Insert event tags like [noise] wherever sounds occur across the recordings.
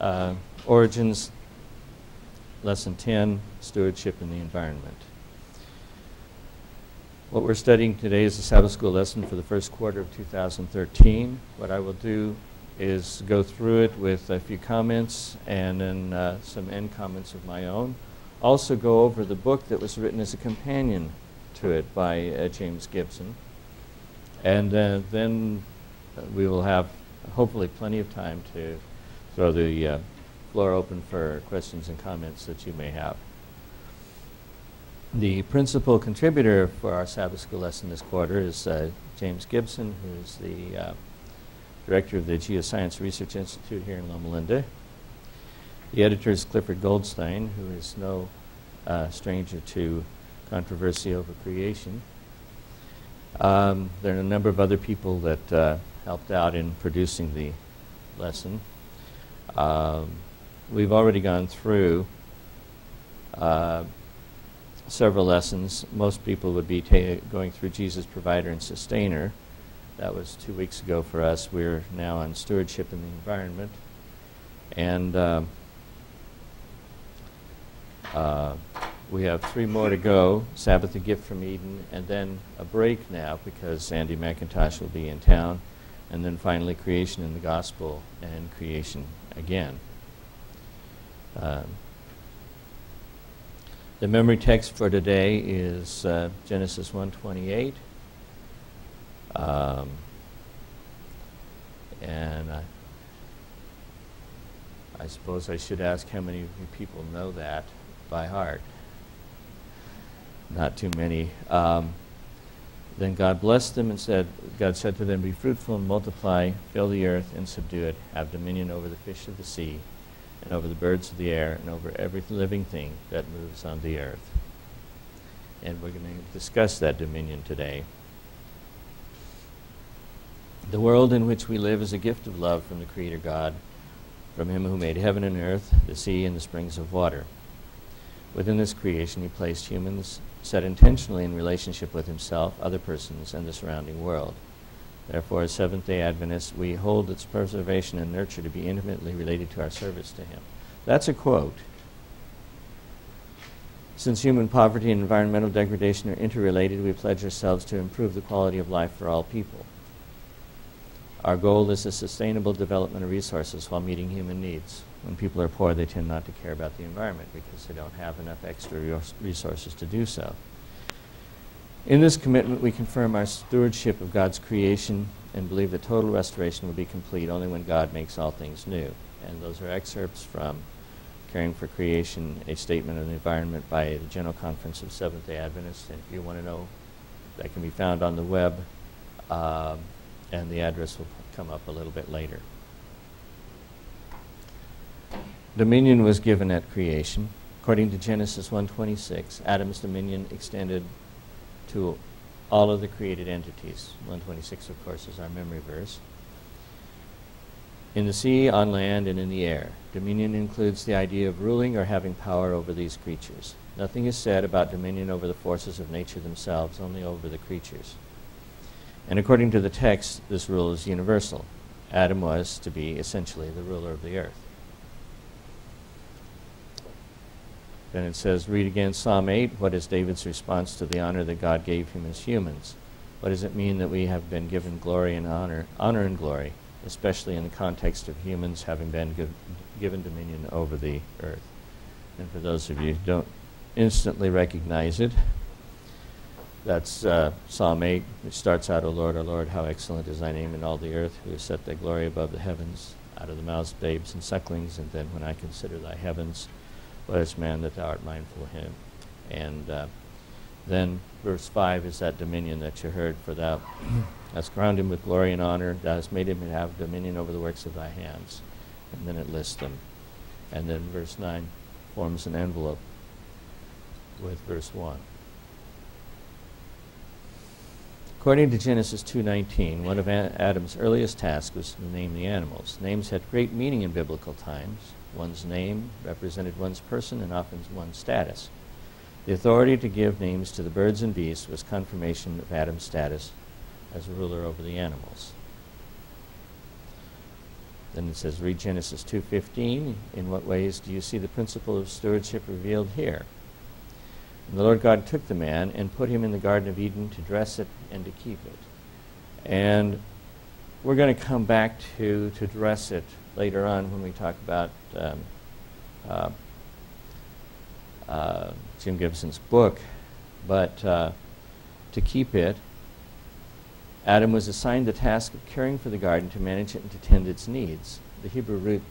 uh, Origins, Lesson 10, Stewardship in the Environment. What we're studying today is the Sabbath School lesson for the first quarter of 2013. What I will do is go through it with a few comments and then uh, some end comments of my own. Also go over the book that was written as a companion to it by uh, James Gibson. And uh, then we will have hopefully plenty of time to throw the uh, floor open for questions and comments that you may have. The principal contributor for our Sabbath School lesson this quarter is uh, James Gibson, who is the uh, director of the Geoscience Research Institute here in Loma Linda. The editor is Clifford Goldstein, who is no uh, stranger to controversy over creation. Um, there are a number of other people that uh, helped out in producing the lesson. Um, we've already gone through uh, several lessons. Most people would be going through Jesus, Provider, and Sustainer. That was two weeks ago for us. We're now on Stewardship in the Environment. And uh, uh, we have three more to go Sabbath, a gift from Eden, and then a break now because Andy McIntosh will be in town. And then finally, creation in the gospel and creation again. Um, the memory text for today is uh, Genesis 1:28, um, and I, I suppose I should ask how many people know that by heart. Not too many. Um, then God blessed them and said, God said to them, Be fruitful and multiply, fill the earth and subdue it, have dominion over the fish of the sea and over the birds of the air, and over every living thing that moves on the earth. And we're going to discuss that dominion today. The world in which we live is a gift of love from the Creator God, from Him who made heaven and earth, the sea, and the springs of water. Within this creation, He placed humans set intentionally in relationship with Himself, other persons, and the surrounding world. Therefore, as Seventh day Adventists, we hold its preservation and nurture to be intimately related to our service to Him. That's a quote. Since human poverty and environmental degradation are interrelated, we pledge ourselves to improve the quality of life for all people. Our goal is the sustainable development of resources while meeting human needs. When people are poor, they tend not to care about the environment because they don't have enough extra resources to do so. In this commitment, we confirm our stewardship of God's creation and believe that total restoration will be complete only when God makes all things new. And those are excerpts from Caring for Creation, a statement of the environment by the General Conference of Seventh day Adventists. And if you want to know, that can be found on the web, um, and the address will come up a little bit later. Dominion was given at creation. According to Genesis 1:26, Adam's dominion extended to all of the created entities. 126, of course, is our memory verse. In the sea, on land, and in the air. Dominion includes the idea of ruling or having power over these creatures. Nothing is said about dominion over the forces of nature themselves, only over the creatures. And according to the text, this rule is universal. Adam was to be essentially the ruler of the earth. Then it says, read again Psalm 8. What is David's response to the honor that God gave him as humans? What does it mean that we have been given glory and honor, honor and glory, especially in the context of humans having been give, given dominion over the earth? And for those of you who don't instantly recognize it, that's uh, Psalm 8, which starts out, O Lord, O Lord, how excellent is thy name in all the earth, who has set thy glory above the heavens, out of the mouths of babes and sucklings. And then when I consider thy heavens, is man that thou art mindful of him? And uh, then verse 5 is that dominion that you heard, for thou hast crowned him with glory and honor, thou hast made him have dominion over the works of thy hands. And then it lists them. And then verse 9 forms an envelope with verse 1. According to Genesis 2:19, one of Adam's earliest tasks was to name the animals. Names had great meaning in biblical times. One's name represented one's person and often one's status. The authority to give names to the birds and beasts was confirmation of Adam's status as ruler over the animals. Then it says, read Genesis 2.15. In what ways do you see the principle of stewardship revealed here? And the Lord God took the man and put him in the Garden of Eden to dress it and to keep it. And we're going to come back to to dress it later on when we talk about um, uh, uh, Jim Gibson's book. But uh, to keep it, Adam was assigned the task of caring for the garden to manage it and to tend its needs. The Hebrew root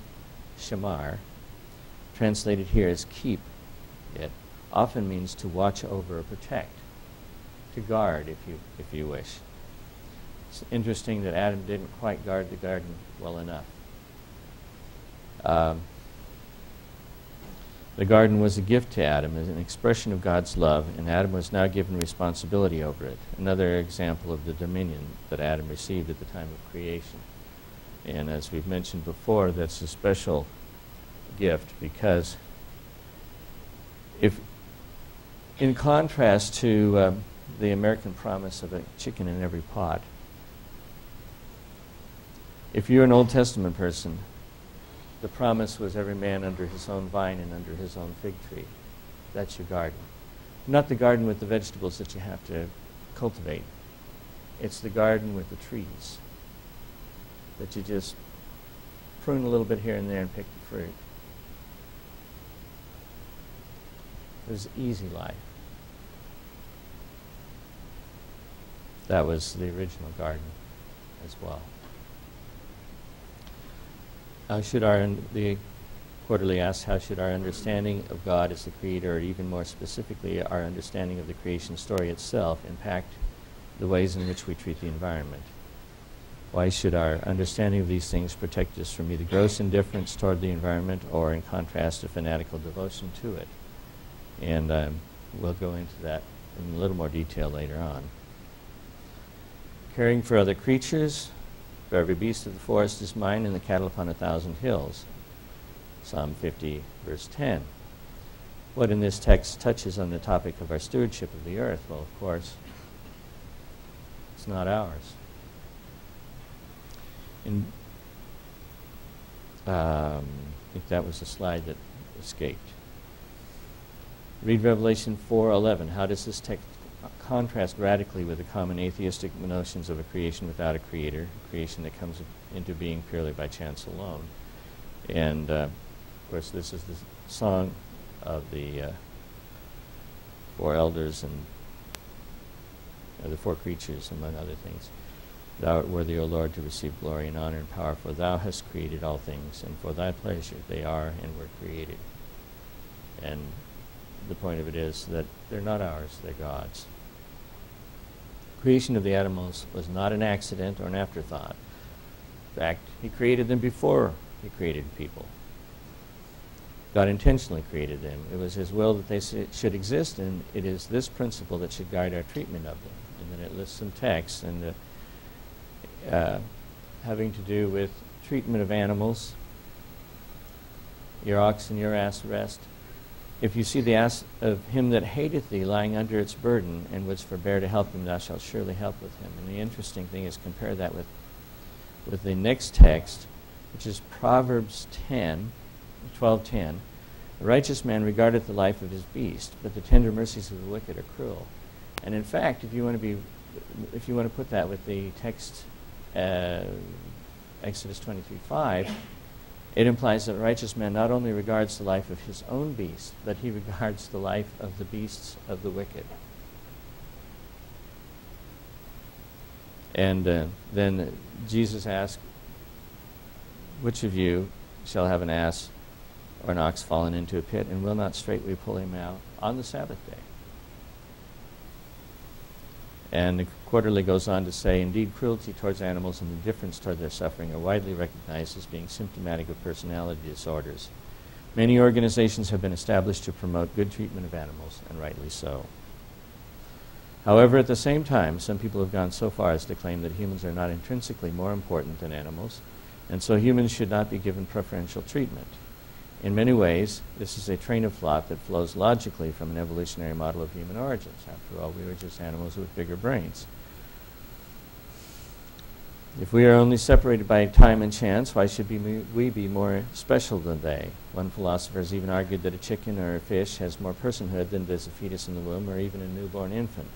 shamar, translated here as keep it, often means to watch over or protect, to guard, if you, if you wish. It's interesting that Adam didn't quite guard the garden well enough. Um, the garden was a gift to Adam, as an expression of God's love, and Adam was now given responsibility over it. Another example of the dominion that Adam received at the time of creation. And as we've mentioned before, that's a special gift because if, in contrast to um, the American promise of a chicken in every pot, if you're an Old Testament person, the promise was every man under his own vine and under his own fig tree. That's your garden. Not the garden with the vegetables that you have to cultivate. It's the garden with the trees that you just prune a little bit here and there and pick the fruit. It was easy life. That was the original garden as well. How should our, the quarterly asks, how should our understanding of God as the Creator, or even more specifically, our understanding of the creation story itself, impact the ways in which we treat the environment? Why should our understanding of these things protect us from either gross indifference toward the environment or, in contrast, a fanatical devotion to it? And um, we'll go into that in a little more detail later on. Caring for other creatures, for every beast of the forest is mine, and the cattle upon a thousand hills. Psalm 50, verse 10. What in this text touches on the topic of our stewardship of the earth? Well, of course, it's not ours. In, um, I think that was a slide that escaped. Read Revelation 4:11. How does this text contrast radically with the common atheistic notions of a creation without a creator, a creation that comes into being purely by chance alone. And uh, of course, this is the song of the uh, four elders and uh, the four creatures, among other things. Thou art worthy, O Lord, to receive glory and honor and power, for thou hast created all things, and for thy pleasure they are and were created. And the point of it is that they're not ours, they're God's creation of the animals was not an accident or an afterthought. In fact, he created them before he created people. God intentionally created them. It was his will that they should exist, and it is this principle that should guide our treatment of them. And then it lists some texts and uh, uh, having to do with treatment of animals. Your ox and your ass rest if you see the ass of him that hateth thee lying under its burden, and wouldst forbear to help him, thou shalt surely help with him. And the interesting thing is compare that with, with the next text, which is Proverbs 10, 12.10. The righteous man regardeth the life of his beast, but the tender mercies of the wicked are cruel. And in fact, if you want to be, if you want to put that with the text, uh, Exodus 23.5, it implies that a righteous man not only regards the life of his own beast, but he regards the life of the beasts of the wicked. And uh, then Jesus asked, Which of you shall have an ass or an ox fallen into a pit, and will not straightway pull him out on the Sabbath day? And the quarterly goes on to say, indeed, cruelty towards animals and indifference toward their suffering are widely recognized as being symptomatic of personality disorders. Many organizations have been established to promote good treatment of animals, and rightly so. However, at the same time, some people have gone so far as to claim that humans are not intrinsically more important than animals, and so humans should not be given preferential treatment. In many ways, this is a train of thought that flows logically from an evolutionary model of human origins. After all, we were just animals with bigger brains. If we are only separated by time and chance, why should we be more special than they? One philosopher has even argued that a chicken or a fish has more personhood than does a fetus in the womb or even a newborn infant.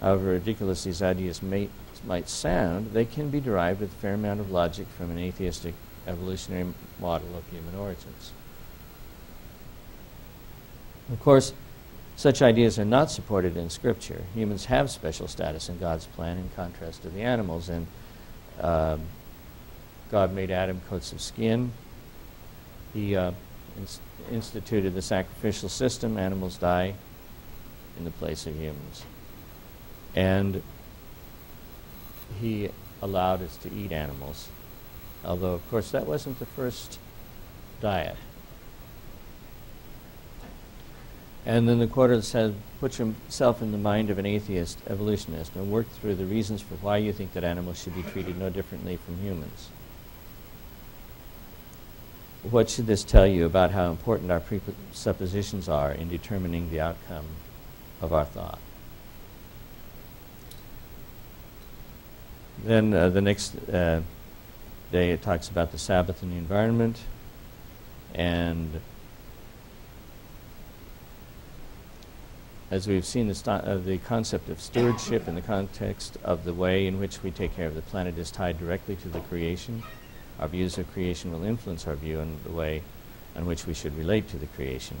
However ridiculous these ideas may, might sound, they can be derived with a fair amount of logic from an atheistic evolutionary model of human origins. Of course, such ideas are not supported in Scripture. Humans have special status in God's plan in contrast to the animals, and uh, God made Adam coats of skin. He uh, inst- instituted the sacrificial system. Animals die in the place of humans. And he allowed us to eat animals. Although, of course, that wasn't the first diet. And then the quarter said, put yourself in the mind of an atheist evolutionist and work through the reasons for why you think that animals should be treated no differently from humans. What should this tell you about how important our presuppositions are in determining the outcome of our thought? Then uh, the next uh, day it talks about the Sabbath and the environment and as we've seen, the, uh, the, concept of stewardship in the context of the way in which we take care of the planet is tied directly to the creation. Our views of creation will influence our view on the way in which we should relate to the creation.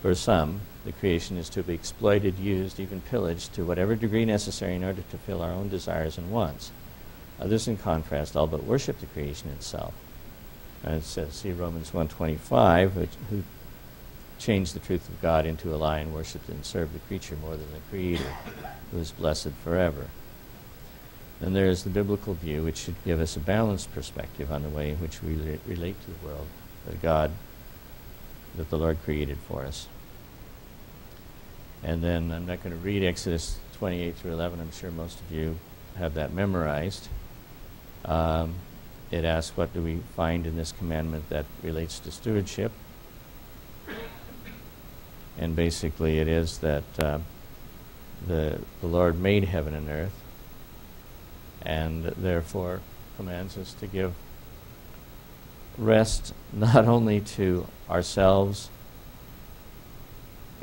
For some, the creation is to be exploited, used, even pillaged to whatever degree necessary in order to fill our own desires and wants. Others, in contrast, all but worship the creation itself. And it says, see Romans 1.25, which, who changed the truth of God into a lie and worship and served the creature more than the Creator, who is blessed forever. And there is the biblical view, which should give us a balanced perspective on the way in which we re- relate to the world, the God that the Lord created for us. And then I'm not going to read Exodus 28 through 11. I'm sure most of you have that memorized. Um, it asks, What do we find in this commandment that relates to stewardship? And basically, it is that uh, the, the Lord made heaven and earth, and therefore commands us to give rest [laughs] not only to ourselves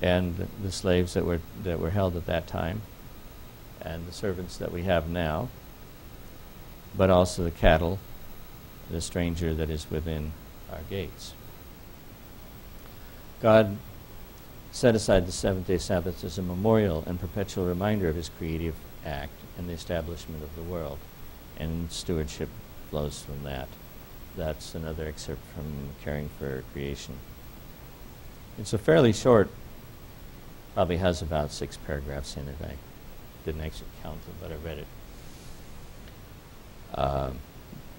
and the slaves that were, that were held at that time, and the servants that we have now, but also the cattle, the stranger that is within our gates. God set aside the seventh day Sabbath as a memorial and perpetual reminder of his creative act and the establishment of the world. And stewardship flows from that. That's another excerpt from Caring for Creation. It's a fairly short, probably has about six paragraphs in it. I didn't actually count them, but I read it. Uh,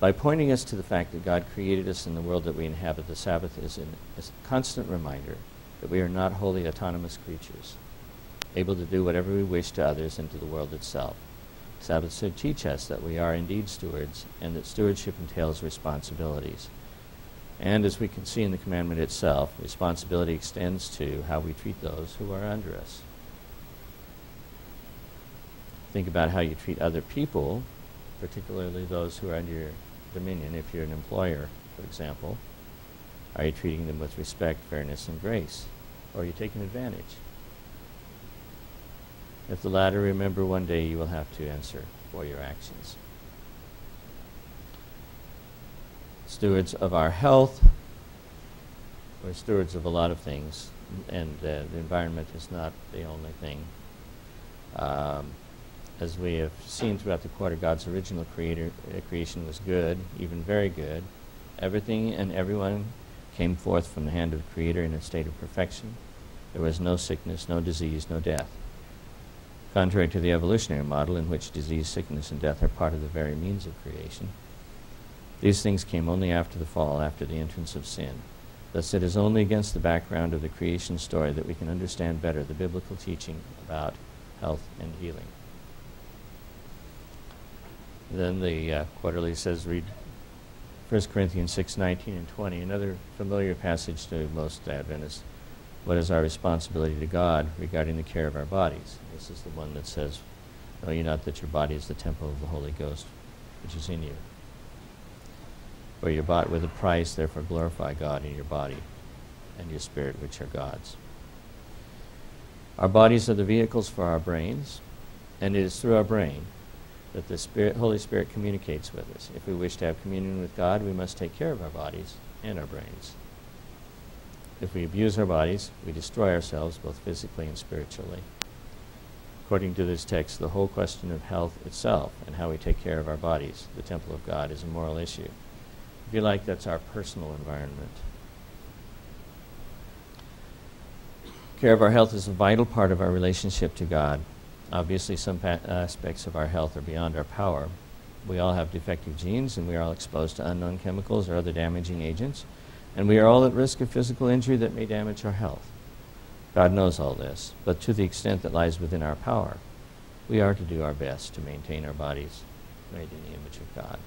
by pointing us to the fact that God created us in the world that we inhabit, the Sabbath is, an, is a constant reminder that we are not wholly autonomous creatures, able to do whatever we wish to others and to the world itself. Sabbath should teach us that we are indeed stewards and that stewardship entails responsibilities. And as we can see in the commandment itself, responsibility extends to how we treat those who are under us. Think about how you treat other people, particularly those who are under your dominion, if you're an employer, for example. Are you treating them with respect, fairness, and grace? Or are you taking advantage? If the latter, remember one day you will have to answer for your actions. Stewards of our health, we're stewards of a lot of things, and uh, the environment is not the only thing. Um, as we have seen throughout the quarter, God's original creator, uh, creation was good, even very good. Everything and everyone came forth from the hand of the Creator in a state of perfection. There was no sickness, no disease, no death. Contrary to the evolutionary model, in which disease, sickness, and death are part of the very means of creation, these things came only after the fall, after the entrance of sin. Thus, it is only against the background of the creation story that we can understand better the biblical teaching about health and healing. Then the uh, quarterly says, read 1 Corinthians 6, 19 and 20, another familiar passage to most Adventists. What is our responsibility to God regarding the care of our bodies? This is the one that says, Know ye not that your body is the temple of the Holy Ghost, which is in you. For you're bought with a price, therefore glorify God in your body and your spirit, which are God's. Our bodies are the vehicles for our brains, and it is through our brain that the Spirit, Holy Spirit communicates with us. If we wish to have communion with God, we must take care of our bodies and our brains. If we abuse our bodies, we destroy ourselves both physically and spiritually. According to this text, the whole question of health itself and how we take care of our bodies, the temple of God, is a moral issue. If you like, that's our personal environment. Care of our health is a vital part of our relationship to God. Obviously, some pa- aspects of our health are beyond our power. We all have defective genes, and we are all exposed to unknown chemicals or other damaging agents, and we are all at risk of physical injury that may damage our health. God knows all this, but to the extent that lies within our power, we are to do our best to maintain our bodies made in the image of God.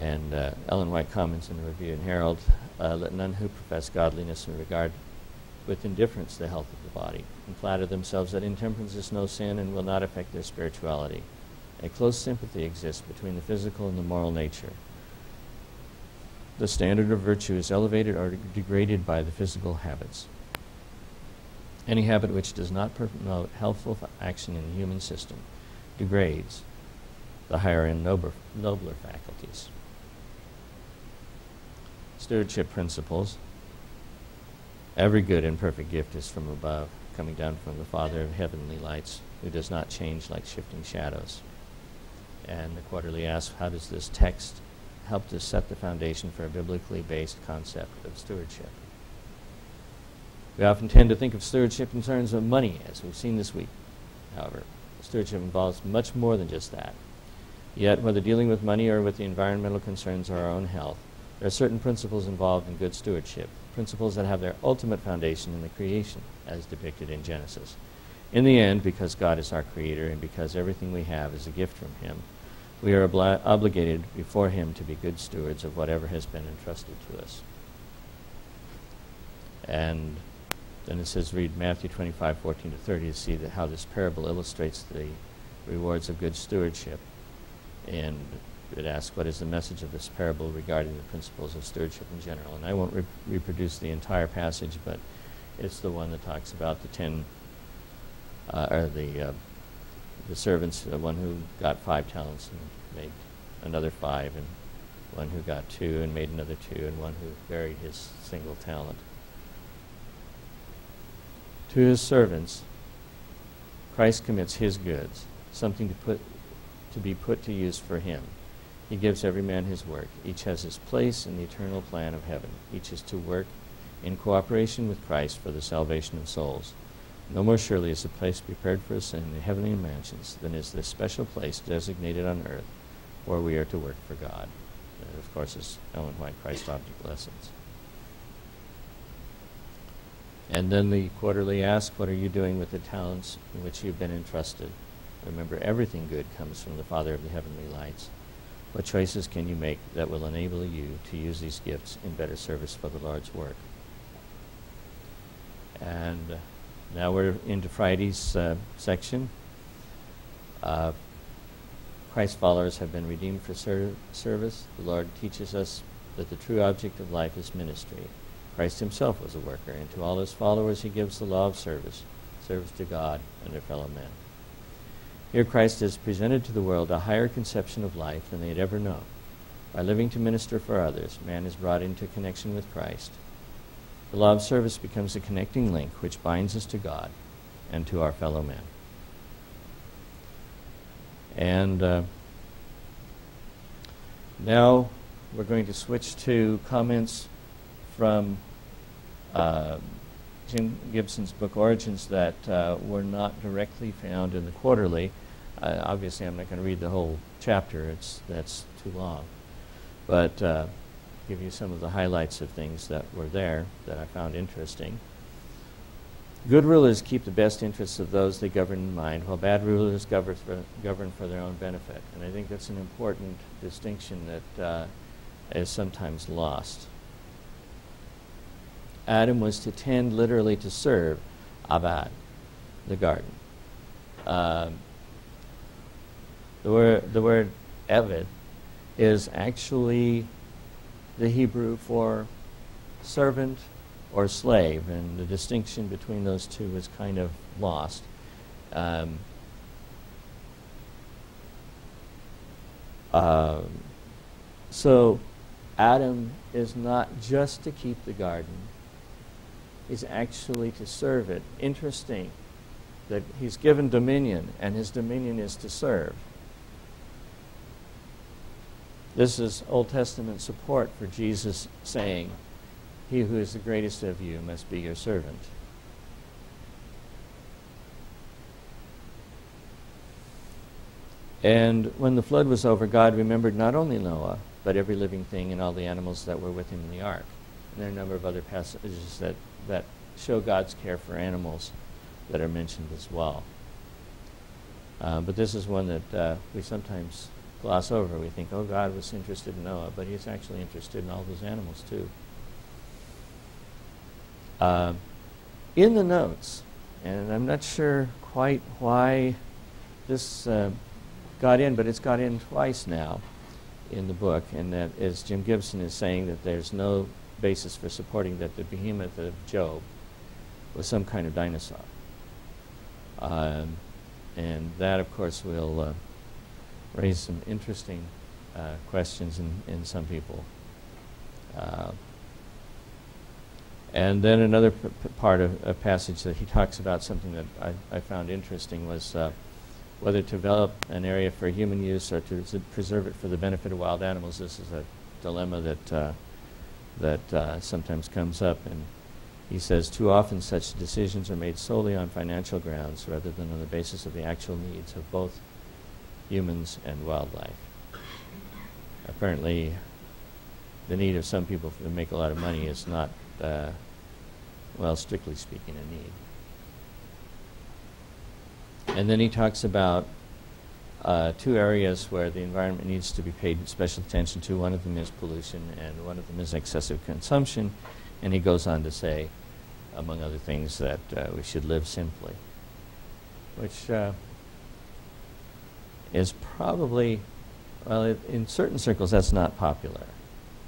And uh, Ellen White comments in the Review and Herald uh, let none who profess godliness in regard with indifference the health of the body and flatter themselves that intemperance is no sin and will not affect their spirituality. A close sympathy exists between the physical and the moral nature. The standard of virtue is elevated or degraded by the physical habits. Any habit which does not promote healthful action in the human system degrades the higher and nobler, nobler faculties. Stewardship principles. Every good and perfect gift is from above, coming down from the Father of heavenly lights, who does not change like shifting shadows. And the quarterly asks, how does this text help to set the foundation for a biblically based concept of stewardship? We often tend to think of stewardship in terms of money, as we've seen this week. However, stewardship involves much more than just that. Yet, whether dealing with money or with the environmental concerns or our own health, there are certain principles involved in good stewardship, principles that have their ultimate foundation in the creation, as depicted in Genesis. In the end, because God is our creator and because everything we have is a gift from Him, we are obli- obligated before Him to be good stewards of whatever has been entrusted to us. And then it says, read Matthew 25, 14 to 30 to see that how this parable illustrates the rewards of good stewardship. And it asks, what is the message of this parable regarding the principles of stewardship in general? And I won't re- reproduce the entire passage, but it's the one that talks about the ten, uh, or the, uh, the servants, the one who got five talents and made another five, and one who got two and made another two, and one who buried his single talent. To his servants, Christ commits his goods, something to put to be put to use for him. He gives every man his work. Each has his place in the eternal plan of heaven. Each is to work in cooperation with Christ for the salvation of souls. No more surely is a place prepared for us in the heavenly mansions than is this special place designated on earth where we are to work for God. And of course, is Ellen White Christ Object Lessons. And then the quarterly ask, What are you doing with the talents in which you've been entrusted? Remember, everything good comes from the Father of the heavenly lights. What choices can you make that will enable you to use these gifts in better service for the Lord's work? And now we're into Friday's uh, section. Uh, Christ followers have been redeemed for ser- service. The Lord teaches us that the true object of life is ministry. Christ himself was a worker, and to all his followers he gives the law of service, service to God and their fellow men. Here, Christ has presented to the world a higher conception of life than they had ever known. By living to minister for others, man is brought into connection with Christ. The law of service becomes a connecting link which binds us to God and to our fellow men. And uh, now we're going to switch to comments from uh, Jim Gibson's book Origins that uh, were not directly found in the quarterly. Uh, obviously, I'm not going to read the whole chapter; it's that's too long. But uh, give you some of the highlights of things that were there that I found interesting. Good rulers keep the best interests of those they govern in mind, while bad rulers govern for, govern for their own benefit. And I think that's an important distinction that uh, is sometimes lost. Adam was to tend, literally to serve, Abad, the garden. Um, The word, the word Eved is actually the Hebrew for servant or slave, and the distinction between those two is kind of lost. Um, uh, so Adam is not just to keep the garden, he's actually to serve it. Interesting that he's given dominion, and his dominion is to serve. This is Old Testament support for Jesus saying, He who is the greatest of you must be your servant. And when the flood was over, God remembered not only Noah, but every living thing and all the animals that were with him in the ark. And there are a number of other passages that, that show God's care for animals that are mentioned as well. Uh, but this is one that uh, we sometimes gloss over. We think, oh, God was interested in Noah, but he's actually interested in all those animals too. Uh, in the notes, and I'm not sure quite why this uh, got in, but it's got in twice now in the book, and that is Jim Gibson is saying that there's no basis for supporting that the behemoth of Job was some kind of dinosaur. Um, and that, of course, will uh, raise some interesting uh, questions in, in some people. Uh, and then another part of a passage that he talks about, something that I, I found interesting, was uh, whether to develop an area for human use or to preserve it for the benefit of wild animals. This is a dilemma that, uh, that uh, sometimes comes up. And he says, too often such decisions are made solely on financial grounds rather than on the basis of the actual needs of both humans and wildlife. Apparently, the need of some people to make a lot of money is not, uh, well, strictly speaking, a need. And then he talks about uh, two areas where the environment needs to be paid special attention to. One of them is pollution, and one of them is excessive consumption. And he goes on to say, among other things, that uh, we should live simply, which uh, is probably, well, it, in certain circles, that's not popular.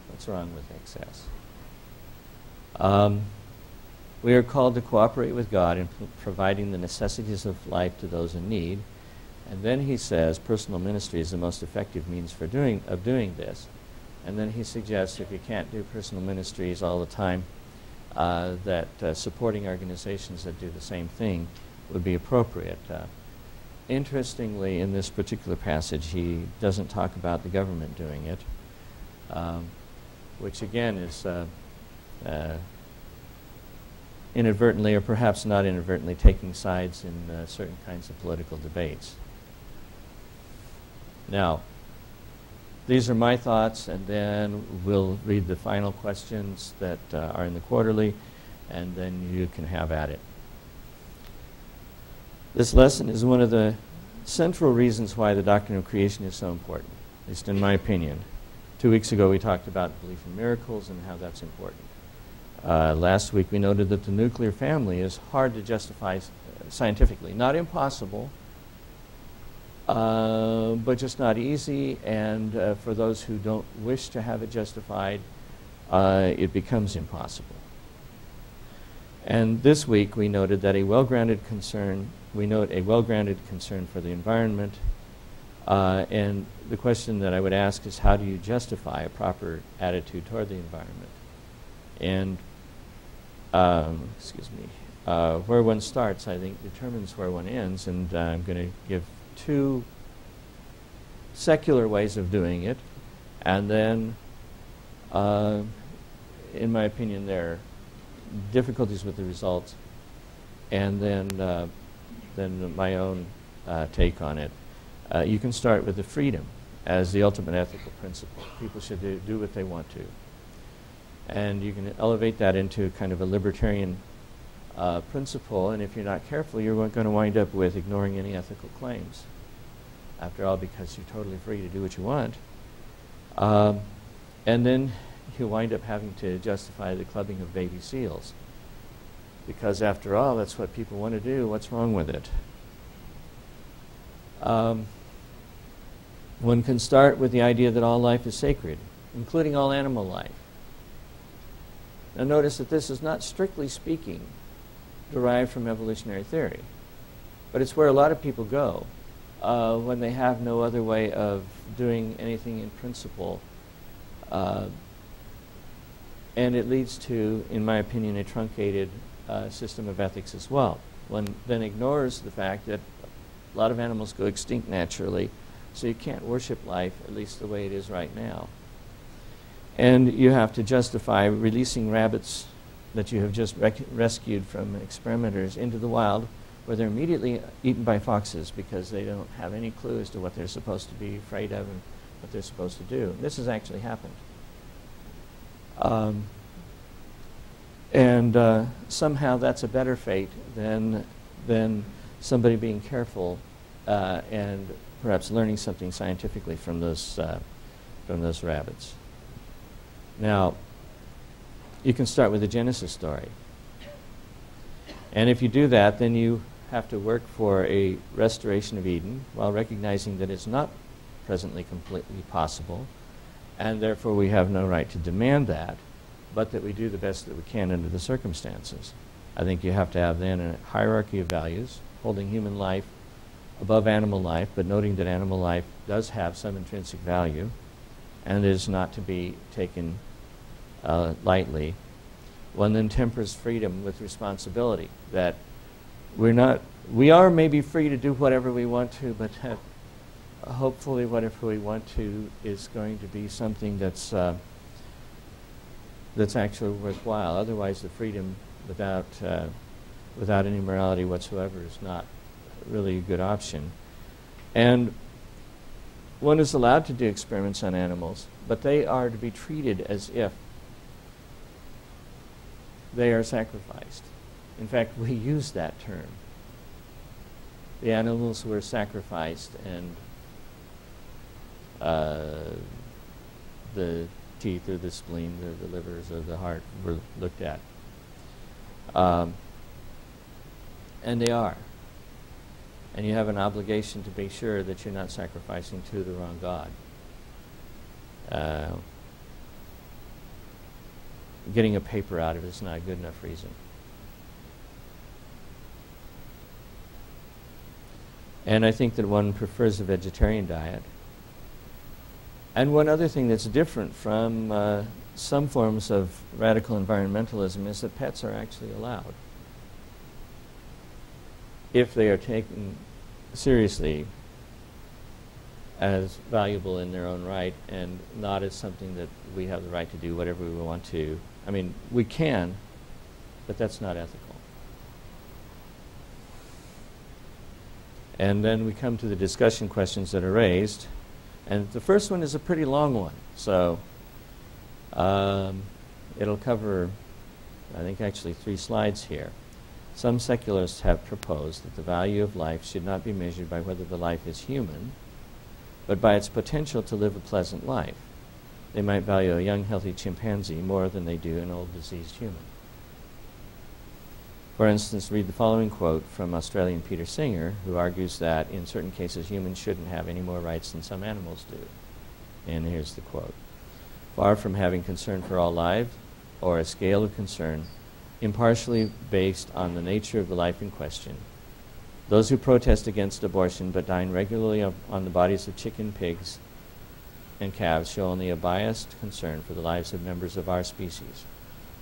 What's wrong with excess? Um, we are called to cooperate with God in providing the necessities of life to those in need. And then he says personal ministry is the most effective means for doing, of doing this. And then he suggests if you can't do personal ministries all the time, uh, that uh, supporting organizations that do the same thing would be appropriate. Uh, interestingly, in this particular passage, he doesn't talk about the government doing it, um, which again is uh, uh, inadvertently or perhaps not inadvertently taking sides in uh, certain kinds of political debates. Now, these are my thoughts, and then we'll read the final questions that uh, are in the quarterly, and then you can have at it. This lesson is one of the central reasons why the doctrine of creation is so important, at least in my opinion. Two weeks ago, we talked about belief in miracles and how that's important. Uh, last week we noted that the nuclear family is hard to justify scientifically. Not impossible, uh, but just not easy. And uh, for those who don't wish to have it justified, uh, it becomes impossible. And this week we noted that a well-grounded concern, we note a well-grounded concern for the environment. Uh, and the question that I would ask is how do you justify a proper attitude toward the environment? And um, excuse me, uh, where one starts, I think, determines where one ends. And uh, I'm going to give two secular ways of doing it. And then, uh, in my opinion, there are difficulties with the results. And then, then my own uh, take on it. Uh, you can start with the freedom as the ultimate ethical principle. People should do, do what they want to. And you can elevate that into kind of a libertarian uh, principle, and if you're not careful, you're going to wind up with ignoring any ethical claims. After all, because you're totally free to do what you want. Um, and then you wind up having to justify the clubbing of baby seals. Because after all, that's what people want to do. What's wrong with it? Um, one can start with the idea that all life is sacred, including all animal life. Now, notice that this is not strictly speaking derived from evolutionary theory, but it's where a lot of people go uh, when they have no other way of doing anything in principle. Uh, and it leads to, in my opinion, a truncated uh, system of ethics as well. One then ignores the fact that a lot of animals go extinct naturally, so you can't worship life, at least the way it is right now. And you have to justify releasing rabbits that you have just rescued from experimenters into the wild where they're immediately eaten by foxes because they don't have any clue as to what they're supposed to be afraid of and what they're supposed to do. This has actually happened. Um, and uh, somehow that's a better fate than, than somebody being careful uh, and perhaps learning something scientifically from those, uh, from those rabbits. Now, you can start with the Genesis story. And if you do that, then you have to work for a restoration of Eden while recognizing that it's not presently completely possible, and therefore we have no right to demand that, but that we do the best that we can under the circumstances. I think you have to have then a hierarchy of values, holding human life above animal life, but noting that animal life does have some intrinsic value and is not to be taken uh, lightly. One then tempers freedom with responsibility, that we're not, we are maybe free to do whatever we want to, but uh, hopefully whatever we want to is going to be something that's, uh, that's actually worthwhile. Otherwise, the freedom without, uh, without any morality whatsoever is not really a good option. And one is allowed to do experiments on animals, but they are to be treated as if they are sacrificed. In fact, we [laughs] use that term. The animals were sacrificed and uh, the teeth or the spleen or the livers or the heart were looked at. Um, and they are. And you have an obligation to be sure that you're not sacrificing to the wrong God. Uh, getting a paper out of it is not a good enough reason. And I think that one prefers a vegetarian diet. And one other thing that's different from uh, some forms of radical environmentalism is that pets are actually allowed if they are taken seriously as valuable in their own right and not as something that we have the right to do whatever we want to. I mean, we can, but that's not ethical. And then we come to the discussion questions that are raised. And the first one is a pretty long one. So um, it'll cover, I think, actually three slides here. Some secularists have proposed that the value of life should not be measured by whether the life is human, but by its potential to live a pleasant life. They might value a young, healthy chimpanzee more than they do an old, diseased human. For instance, read the following quote from Australian Peter Singer, who argues that in certain cases humans shouldn't have any more rights than some animals do. And here's the quote Far from having concern for all life, or a scale of concern impartially based on the nature of the life in question, those who protest against abortion but dine regularly on the bodies of chicken, pigs, and calves show only a biased concern for the lives of members of our species.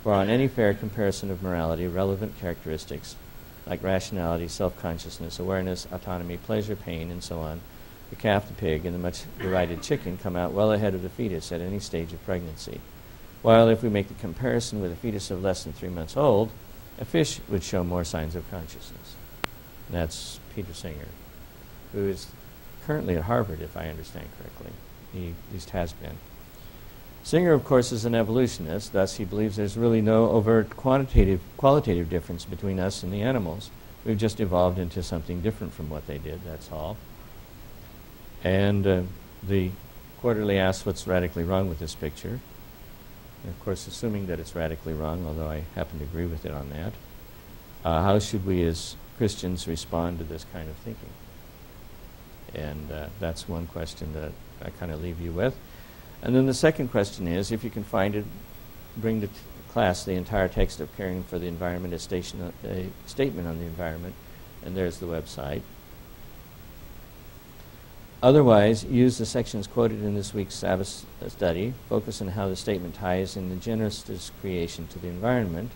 For on any fair comparison of morality, relevant characteristics like rationality, self consciousness, awareness, autonomy, pleasure, pain, and so on, the calf, the pig, and the much derided chicken come out well ahead of the fetus at any stage of pregnancy. While if we make the comparison with a fetus of less than three months old, a fish would show more signs of consciousness. And that's Peter Singer, who is currently at Harvard, if I understand correctly. He at least has been. Singer, of course, is an evolutionist, thus he believes there's really no overt quantitative, qualitative difference between us and the animals. We've just evolved into something different from what they did, that's all. And uh, the quarterly asks what's radically wrong with this picture. And of course, assuming that it's radically wrong, although I happen to agree with it on that, uh, how should we as Christians respond to this kind of thinking? And uh, that's one question that I kind of leave you with. And then the second question is, if you can find it, bring to class the entire text of Caring for the Environment, a, station, a statement on the environment, and there's the website. Otherwise, use the sections quoted in this week's Sabbath uh, study, focus on how the statement ties in the generous creation to the environment,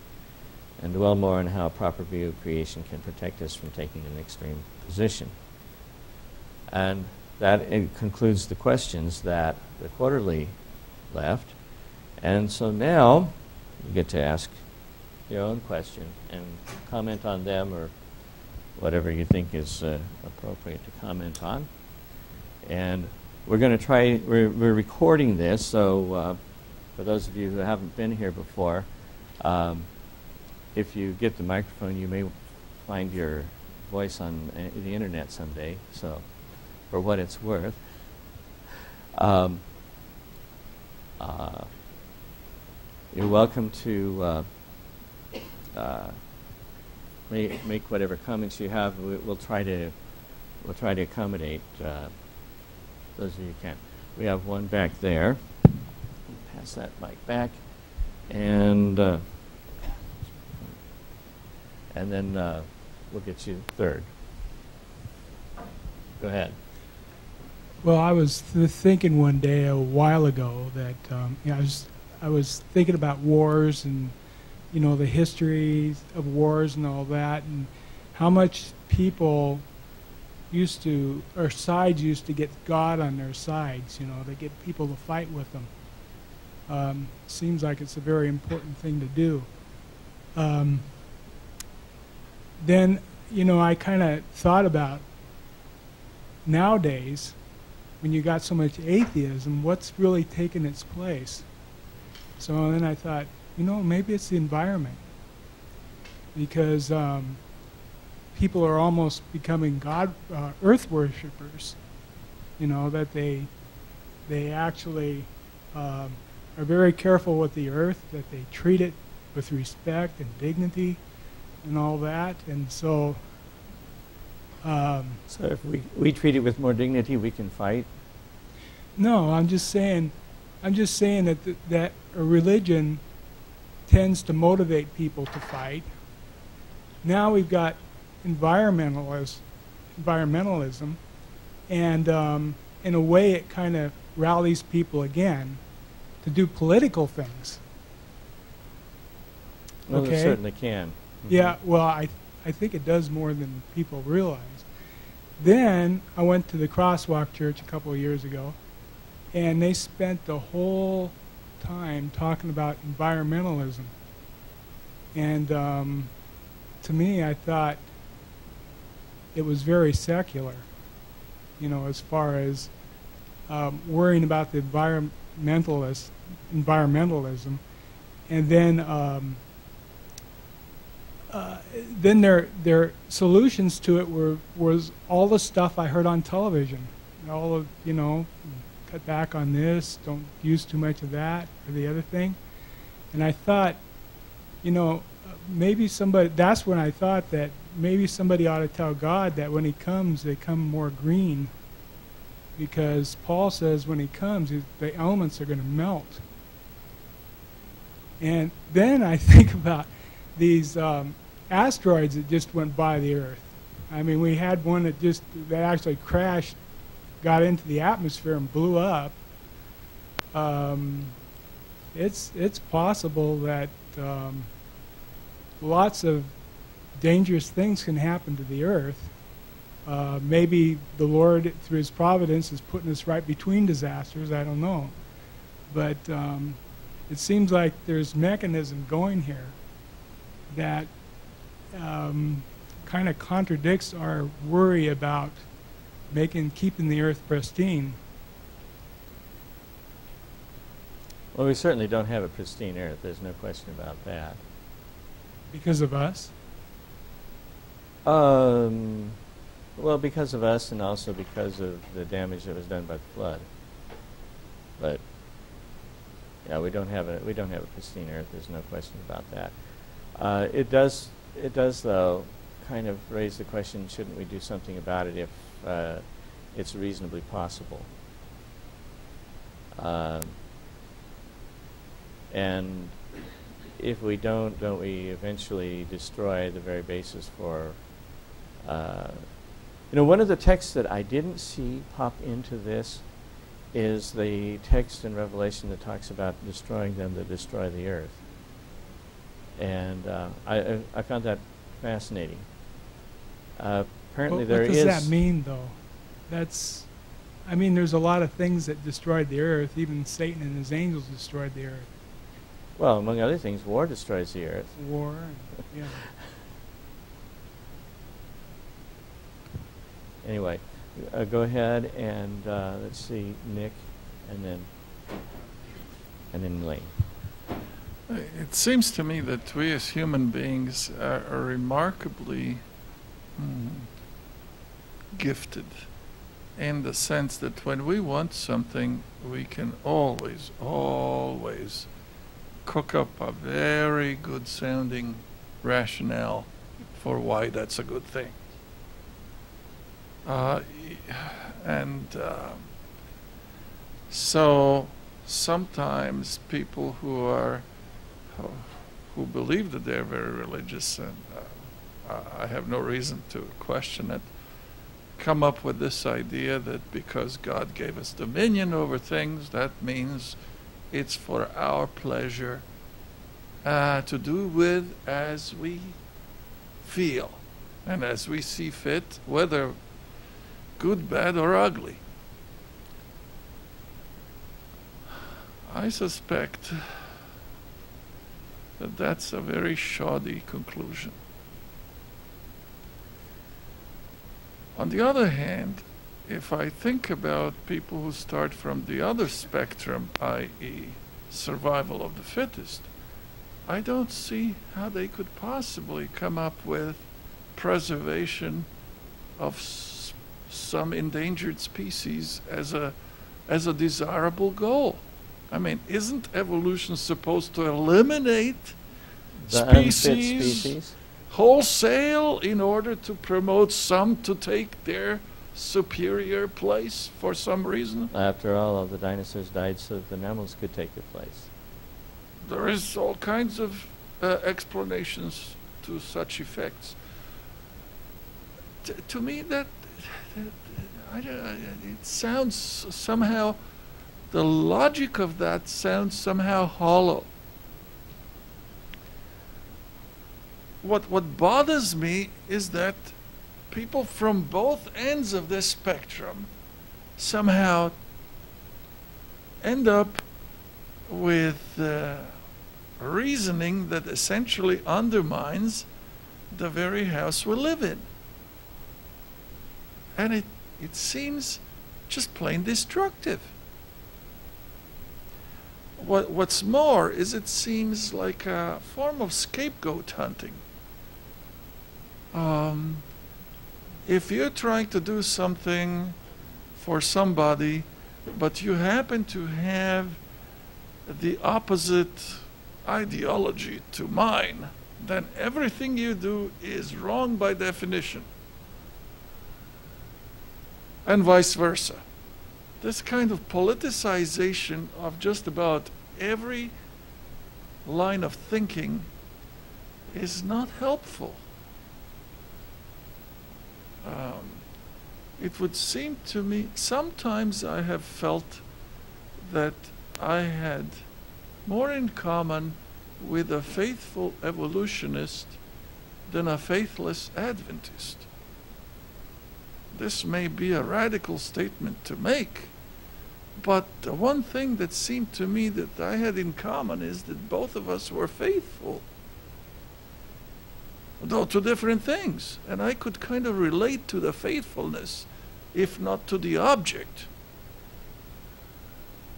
and dwell more on how a proper view of creation can protect us from taking an extreme position. And that concludes the questions that the quarterly left. And so now you get to ask your own question and comment on them or whatever you think is uh, appropriate to comment on. And we're going to try, we're, we're, recording this, so uh, for those of you who haven't been here before, um, if you get the microphone, you may find your voice on uh, the internet someday, so for what it's worth. Um, uh, you're welcome to uh, uh, make, make whatever comments you have. We, will try to we'll try to accommodate uh, those of you who can. We have one back there. Pass that mic back, and uh, and then uh, we'll get you third. Go ahead. Well, I was th thinking one day a while ago that um, you know, I was I was thinking about wars and you know the history of wars and all that, and how much people used to or sides used to get God on their sides. You know, they get people to fight with them. Um, seems like it's a very important thing to do. Um, then, you know, I kind of thought about nowadays when you got so much atheism, what's really taken its place? So then I thought, you know, maybe it's the environment. Because um, people are almost becoming God, uh, earth worshippers. You know, that they, they actually um, are very careful with the earth, that they treat it with respect and dignity and all that. And so um, so if we, we treat it with more dignity, we can fight? No, I'm just saying, I'm just saying that, th that a religion tends to motivate people to fight. Now we've got environmentalist, environmentalism, and um, in a way it kind of rallies people again to do political things. Well, okay? certainly can. Mm -hmm. Yeah, well, I I think it does more than people realize. Then I went to the Crosswalk Church a couple of years ago, and they spent the whole time talking about environmentalism. And um, to me, I thought it was very secular, you know, as far as um, worrying about the environmentalist, environmentalism, and then um, uh, then their their solutions to it were was all the stuff I heard on television, all of you know, cut back on this, don't use too much of that or the other thing, and I thought, you know, maybe somebody. That's when I thought that maybe somebody ought to tell God that when He comes, they come more green, because Paul says when He comes, the elements are going to melt. And then I [laughs] think about these um, asteroids that just went by the Earth. I mean, we had one that just that actually crashed, got into the atmosphere and blew up. Um, it's it's possible that um, lots of dangerous things can happen to the Earth. Uh, maybe the Lord, through His providence, is putting us right between disasters. I don't know, but um, it seems like there's mechanism going here that um, kind of contradicts our worry about making keeping the earth pristine. Well, we certainly don't have a pristine earth. There's no question about that. Because of us? Um, well, because of us, and also because of the damage that was done by the flood. But yeah, we don't have a we don't have a pristine earth. There's no question about that. Uh, it does it does, though, kind of raise the question, shouldn't we do something about it if uh, it's reasonably possible? Um, and if we don't, don't we eventually destroy the very basis for. Uh, you know, one of the texts that I didn't see pop into this is the text in Revelation that talks about destroying them that destroy the earth. And uh, I, I, found that fascinating. Uh, apparently, there is what, there what is. does that mean, though? That's, I mean, there's a lot of things that destroyed the earth. Even Satan and his angels destroyed the earth. Well, among other things, war destroys the earth. War, and, yeah. [laughs] Anyway, uh, go ahead and uh, let's see, Nick, and then and then Lane. It seems to me that we as human beings are, are remarkably mm, gifted in the sense that when we want something, we can always, always cook up a very good sounding rationale for why that's a good thing. Uh, and uh, so sometimes people who are who believe that they're very religious, and uh, I have no reason to question it, come up with this idea that because God gave us dominion over things, that means it's for our pleasure uh, to do with as we feel and as we see fit, whether good, bad, or ugly. I suspect that that's a very shoddy conclusion. On the other hand, if I think about people who start from the other spectrum, i.e., survival of the fittest, I don't see how they could possibly come up with preservation of some endangered species as a as a desirable goal. I mean, isn't evolution supposed to eliminate species, species. wholesale in order to promote some to take their superior place for some reason? After all, all the dinosaurs died so that the mammals could take their place. There is all kinds of uh, explanations to such effects. T- to me, that, that I don't, it sounds somehow. The logic of that sounds somehow hollow. What what bothers me is that people from both ends of this spectrum somehow end up with uh, reasoning that essentially undermines the very house we live in. And it, it seems just plain destructive. What, what's more is it seems like a form of scapegoat hunting. Um, if you're trying to do something for somebody, but you happen to have the opposite ideology to mine, then everything you do is wrong by definition. And vice versa. This kind of politicization of just about every line of thinking is not helpful. Um, it would seem to me, sometimes I have felt that I had more in common with a faithful evolutionist than a faithless Adventist. This may be a radical statement to make, but one thing that seemed to me that I had in common is that both of us were faithful. Though to different things. And I could kind of relate to the faithfulness, if not to the object.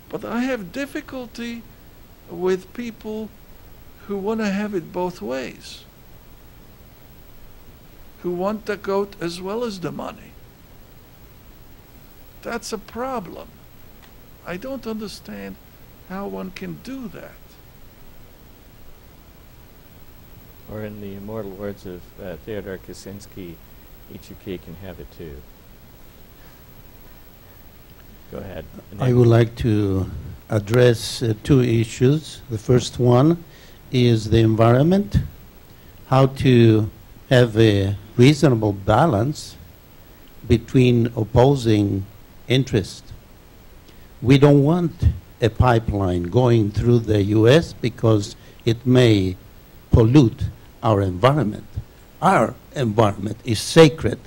But I have difficulty with people who want to have it both ways, who want the goat as well as the money. That's a problem. I don't understand how one can do that. Or in the immortal words of uh, Theodore Kaczynski, eat your cake and have it too. Go ahead. And I would like to address uh, two issues. The first one is the environment, how to have a reasonable balance between opposing interests. We don't want a pipeline going through the U.S. because it may pollute our environment. Our environment is sacred,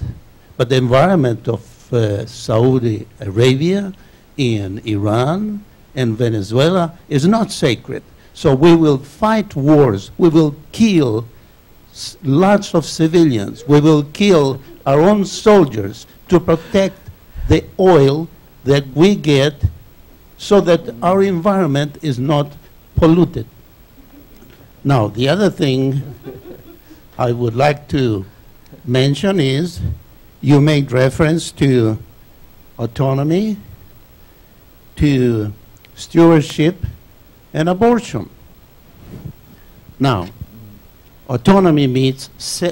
but the environment of uh, Saudi Arabia and Iran and Venezuela is not sacred. So we will fight wars. We will kill lots of civilians. We will kill our own soldiers to protect the oil that we get so that our environment is not polluted. Now, the other thing I would like to mention is you made reference to autonomy, to stewardship, and abortion. Now, autonomy means,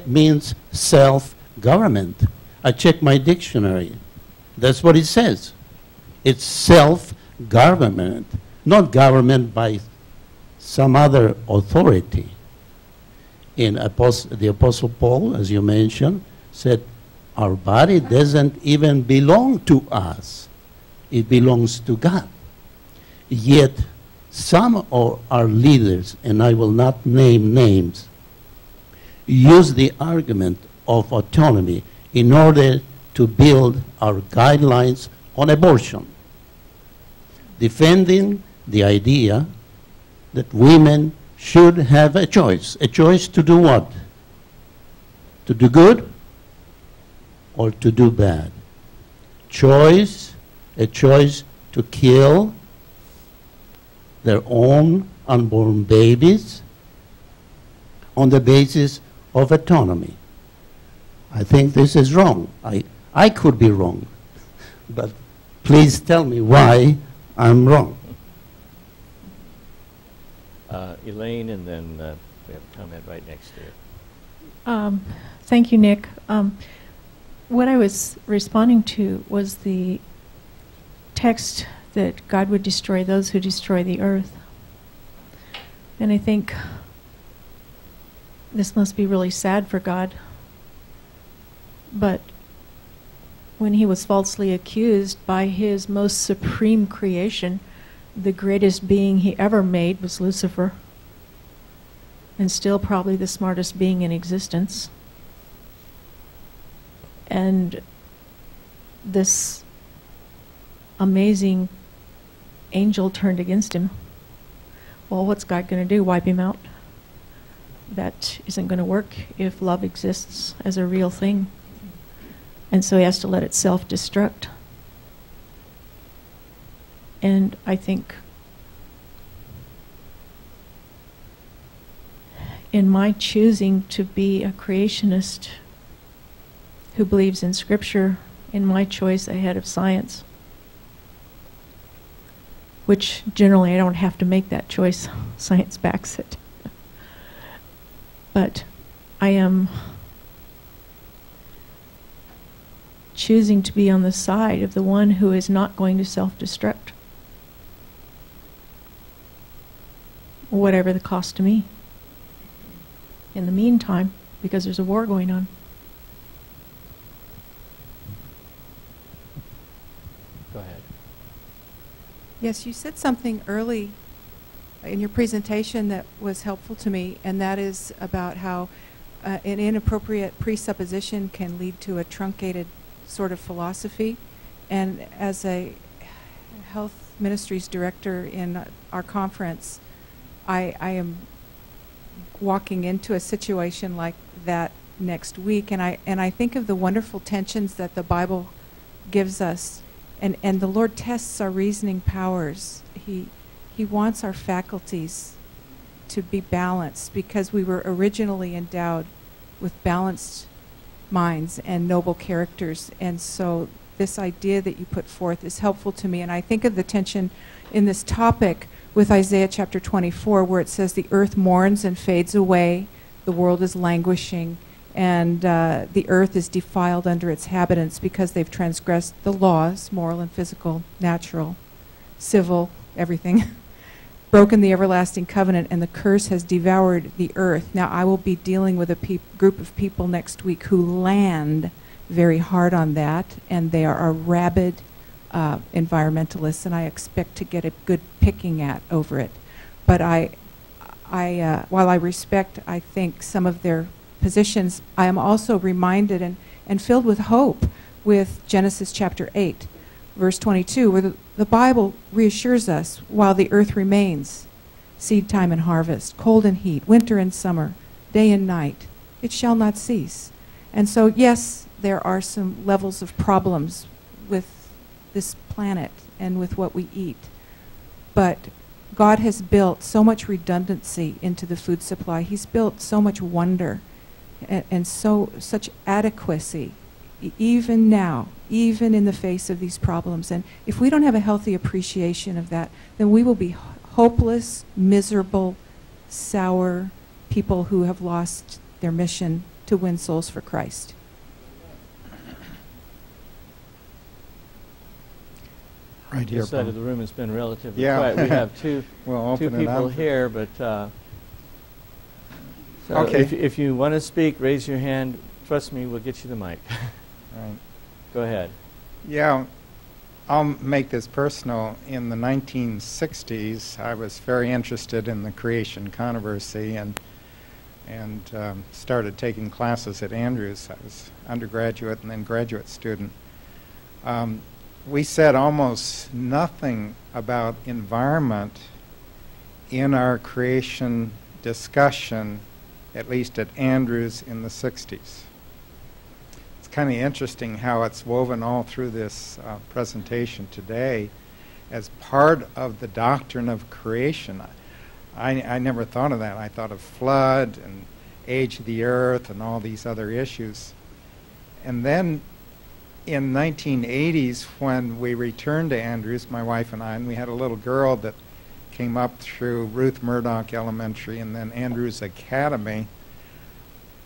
means self government. I checked my dictionary. That's what it says. It's self government, not government by some other authority. In Apos- the Apostle Paul, as you mentioned, said, Our body doesn't even belong to us, it belongs to God. Yet, some of our leaders, and I will not name names, use the argument of autonomy in order to build our guidelines on abortion, defending the idea that women should have a choice. A choice to do what? To do good or to do bad? Choice, a choice to kill their own unborn babies on the basis of autonomy. I think this is wrong. I, I could be wrong, [laughs] but please tell me why I'm wrong. Uh, Elaine, and then uh, we have a comment right next to you. Um, Thank you, Nick. Um, What I was responding to was the text that God would destroy those who destroy the earth. And I think this must be really sad for God. But when he was falsely accused by his most supreme creation, the greatest being he ever made was Lucifer, and still probably the smartest being in existence. And this amazing angel turned against him. Well, what's God going to do? Wipe him out? That isn't going to work if love exists as a real thing. And so he has to let it self destruct. And I think in my choosing to be a creationist who believes in Scripture, in my choice ahead of science, which generally I don't have to make that choice, [laughs] science backs it. But I am choosing to be on the side of the one who is not going to self destruct. Whatever the cost to me. In the meantime, because there's a war going on. Go ahead. Yes, you said something early in your presentation that was helpful to me, and that is about how uh, an inappropriate presupposition can lead to a truncated sort of philosophy. And as a health ministries director in our conference, I, I am walking into a situation like that next week, and I and I think of the wonderful tensions that the Bible gives us, and and the Lord tests our reasoning powers. He he wants our faculties to be balanced because we were originally endowed with balanced minds and noble characters, and so this idea that you put forth is helpful to me. And I think of the tension in this topic with Isaiah chapter 24, where it says, The earth mourns and fades away, the world is languishing, and uh, the earth is defiled under its inhabitants because they've transgressed the laws, moral and physical, natural, civil, everything, [laughs] broken the everlasting covenant, and the curse has devoured the earth. Now, I will be dealing with a group of people next week who land very hard on that, and they are a rabid uh, environmentalists, and I expect to get a good picking at over it. But I, I, uh, while I respect, I think some of their positions, I am also reminded and, and filled with hope with Genesis chapter 8, verse 22, where the, the Bible reassures us while the earth remains, seed time and harvest, cold and heat, winter and summer, day and night, it shall not cease. And so, yes, there are some levels of problems with this planet and with what we eat. But God has built so much redundancy into the food supply. He's built so much wonder and, and so such adequacy even now, even in the face of these problems. And if we don't have a healthy appreciation of that, then we will be hopeless, miserable, sour people who have lost their mission to win souls for Christ. Right here, This side of the room has been relatively Yeah. quiet. We have two, [laughs] We'll two people here, but, uh, so Okay. if, if you want to speak, raise your hand. Trust me, we'll get you the mic. [laughs] Right. Go ahead. Yeah, I'll make this personal. In the 1960s, I was very interested in the creation controversy and and um, started taking classes at Andrews. I was undergraduate and then graduate student. Um, we said almost nothing about environment in our creation discussion, at least at Andrews in the 60s. Kind of interesting how it's woven all through this uh, presentation today as part of the doctrine of creation. I, I never thought of that. I thought of flood and age of the earth and all these other issues. And then in 1980s, when we returned to Andrews, my wife and I, and we had a little girl that came up through Ruth Murdoch Elementary and then Andrews Academy,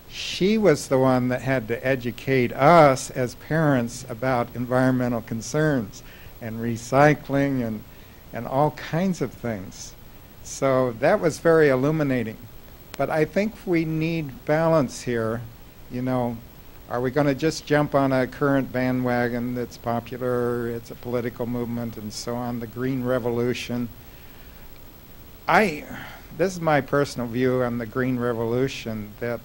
she was the one that had to educate us as parents about environmental concerns and recycling and, and all kinds of things. So that was very illuminating. But I think we need balance here. You know, are we going to just jump on a current bandwagon that's popular, it's a political movement, and so on, the Green Revolution? I, this is my personal view on the Green Revolution that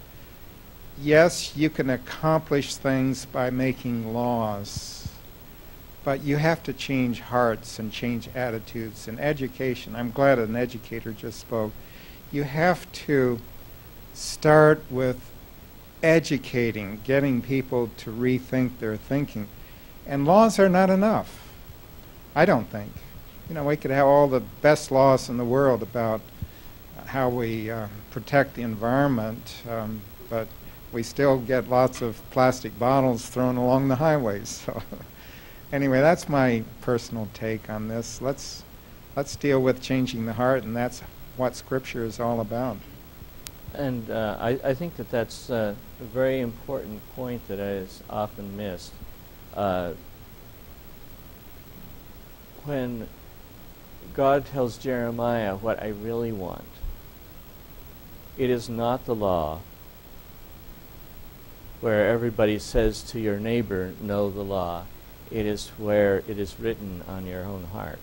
yes, you can accomplish things by making laws, but you have to change hearts and change attitudes and education. I'm glad an educator just spoke. You have to start with educating, getting people to rethink their thinking. And laws are not enough. I don't think. You know, we could have all the best laws in the world about how we uh, protect the environment, um, but we still get lots of plastic bottles thrown along the highways. So, [laughs] anyway, that's my personal take on this. Let's let's deal with changing the heart, and that's what Scripture is all about. And uh, I, I think that that's uh, a very important point that is often missed. Uh, when God tells Jeremiah what I really want, it is not the law where everybody says to your neighbor, know the law. It is where it is written on your own heart.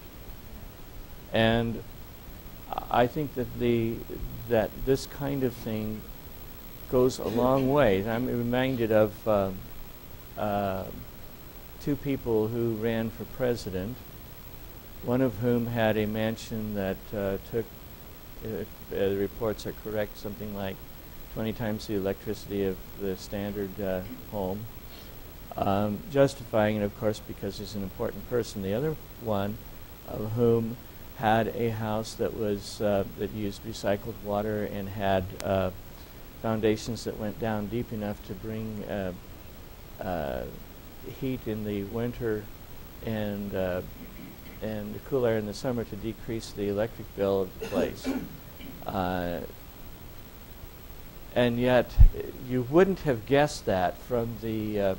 And I think that the that this kind of thing goes a long way. I'm reminded of uh, uh, two people who ran for president, one of whom had a mansion that uh, took, if the reports are correct, something like 20 times the electricity of the standard uh, home, um, justifying it, of course, because he's an important person. The other one, of whom had a house that was uh, that used recycled water and had uh, foundations that went down deep enough to bring uh, uh, heat in the winter and uh, and cool air in the summer to decrease the electric bill of the place. [coughs] And yet, you wouldn't have guessed that from the uh,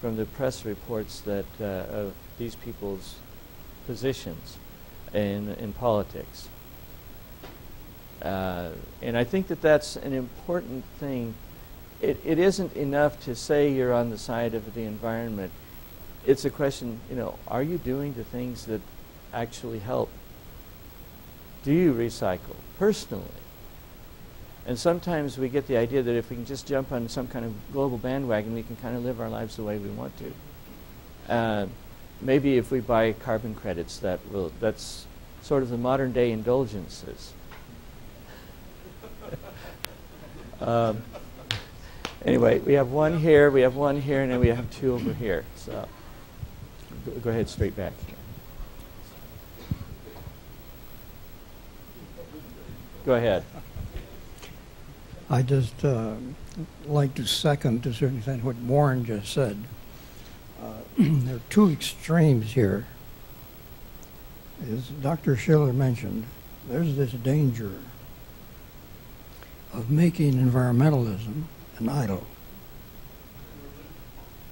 from the press reports that uh, of these people's positions. in, in politics. Uh, and I think that that's an important thing. It, it isn't enough to say you're on the side of the environment. It's a question, you know, are you doing the things that actually help? Do you recycle personally? And sometimes we get the idea that if we can just jump on some kind of global bandwagon, we can kind of live our lives the way we want to. Uh, maybe if we buy carbon credits, that will, that's sort of the modern day indulgences. [laughs] um, anyway, we have one here, we have one here, and then we have two over here. So go, go ahead, straight back. Go ahead. I just uh, like to second to a certain extent what Warren just said. Uh, [clears throat] there are two extremes here. As Dr. Schiller mentioned, there's this danger of making environmentalism an idol.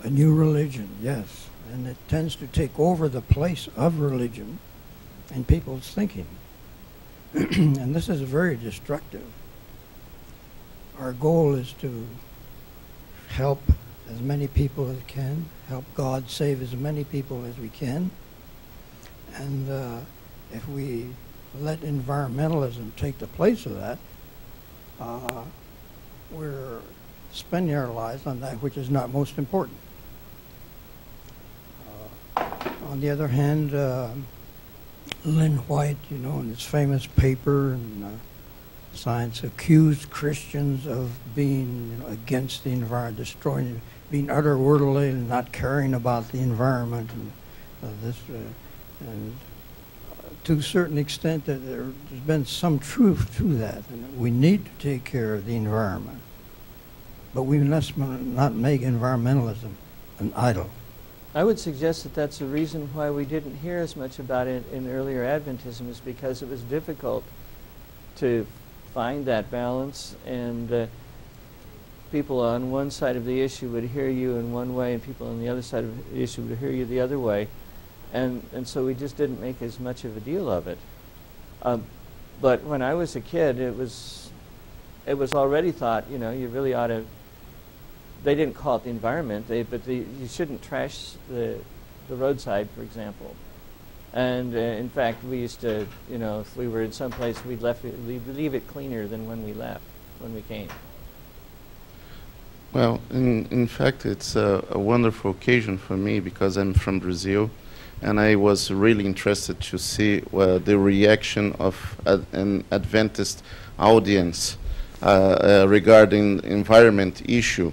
A new religion, yes. And it tends to take over the place of religion in people's thinking. [clears throat] and this is very destructive. Our goal is to help as many people as can, help God save as many people as we can. And uh, if we let environmentalism take the place of that, uh, we're spending our lives on that which is not most important. Uh, on the other hand, uh, Lynn White, you know, in his famous paper and uh, Science accused Christians of being you know, against the environment, destroying, being utterworldly and not caring about the environment and uh, this. Uh, and to a certain extent, that there's been some truth to that. And we need to take care of the environment, but we must not make environmentalism an idol. I would suggest that that's the reason why we didn't hear as much about it in earlier Adventism is because it was difficult to find that balance and uh, people on one side of the issue would hear you in one way and people on the other side of the issue would hear you the other way. And and so we just didn't make as much of a deal of it. Um, but when I was a kid it was it was already thought you know you really ought to they didn't call it the environment they, but the, you shouldn't trash the the roadside for example and uh, in fact, we used to, you know, if we were in some place, we'd we'd leave it cleaner than when we left, when we came. Well, in, in fact, it's a, a wonderful occasion for me because I'm from Brazil, and I was really interested to see uh, the reaction of an Adventist audience uh, uh, regarding environment issue,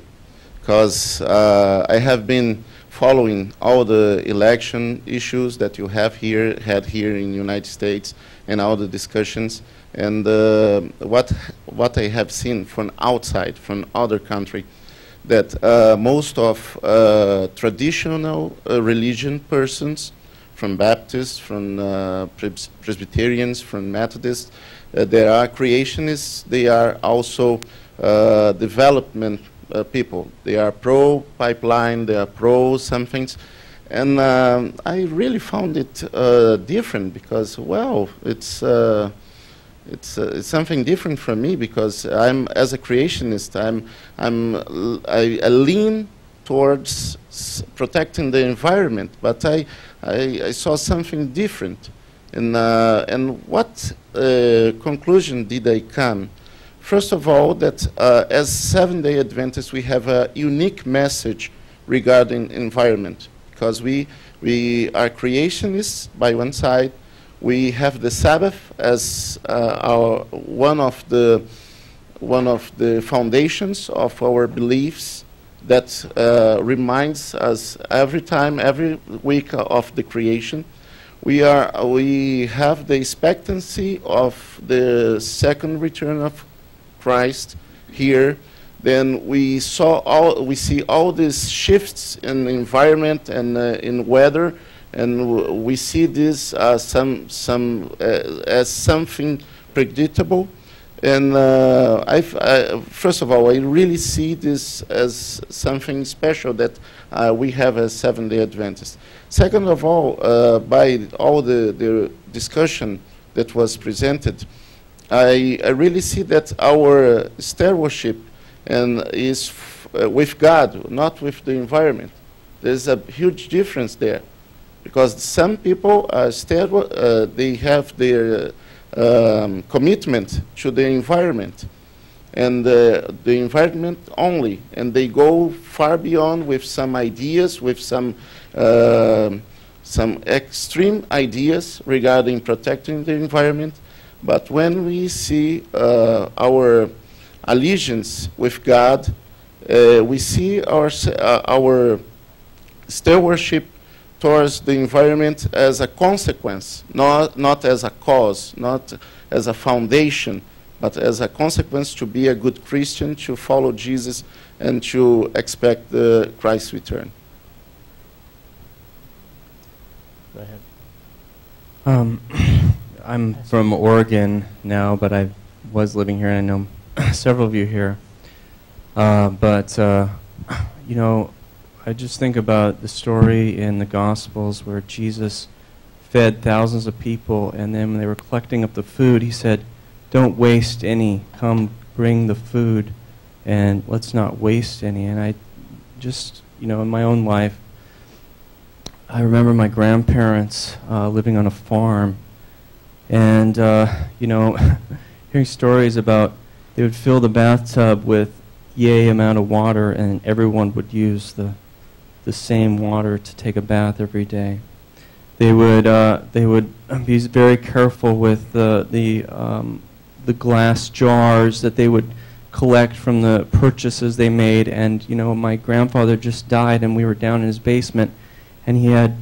because uh, I have been following all the election issues that you have here, had here in the United States, and all the discussions. And uh, what, what I have seen from outside, from other country, that uh, most of uh, traditional uh, religion persons, from Baptists, from uh, Pres Presbyterians, from Methodists, uh, they are creationists, they are also development uh, people. They are pro pipeline, they are pro some things. And um, I really found it uh, different because, well, it's, uh, it's, uh, it's something different from me because I'm, as a creationist, I'm, I'm, I, lean towards protecting the environment, but I, I, I saw something different. And, uh, and what conclusion did I come? First of all, that uh, as Seventh-day Adventists, we have a unique message regarding environment because we, we are creationists by one side. We have the Sabbath as uh, our, one, of the, one of the foundations of our beliefs that uh, reminds us every time, every week of the creation. We, are, we have the expectancy of the second return of Christ here, then we saw all we see all these shifts in the environment and uh, in weather, and we see this uh, some some uh, as something predictable. And uh, I, I, first of all, I really see this as something special that uh, we have as Seventh-day Adventists. Second of all, uh, by all the, the discussion that was presented, I, I really see that our stewardship and is uh, with God, not with the environment. There's a huge difference there, because some people are stair, uh, they have their um, commitment to the environment and uh, the environment only, and they go far beyond with some ideas, with some uh, some extreme ideas regarding protecting the environment. But when we see uh, our allegiance with God, uh, we see our uh, our still worship towards the environment as a consequence, not, not as a cause, not as a foundation, but as a consequence to be a good Christian, to follow Jesus, and to expect the Christ's return. Go ahead. Um, [clears throat] I'm from Oregon now, but I was living here, and I know [clears throat] several of you here. Uh, but, uh, you know, I just think about the story in the Gospels where Jesus fed thousands of people, and then when they were collecting up the food, he said, Don't waste any. Come bring the food, and let's not waste any. And I just, you know, in my own life, I remember my grandparents uh, living on a farm, and, uh, you know, [laughs] hearing stories about they would fill the bathtub with yay amount of water, and everyone would use the the same water to take a bath every day. They would uh, they would be very careful with the the um, the glass jars that they would collect from the purchases they made. And you know, my grandfather just died, and we were down in his basement, and he had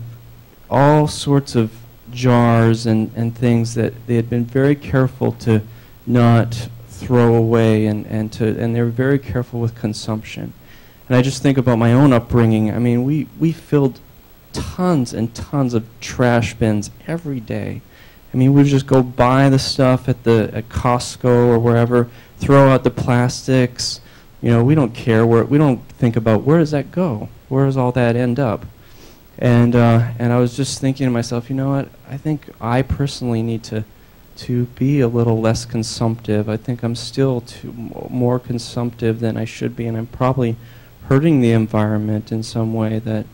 all sorts of jars and, and things that they had been very careful to not throw away and, and to and they were very careful with consumption. And I just think about my own upbringing. I mean, we, we filled tons and tons of trash bins every day. I mean, we would just go buy the stuff at the at Costco or wherever, throw out the plastics. You know, we don't care where we don't think about where does that go? Where does all that end up? And uh, and I was just thinking to myself, you know what? I think I personally need to to be a little less consumptive. I think I'm still too more consumptive than I should be, and I'm probably hurting the environment in some way that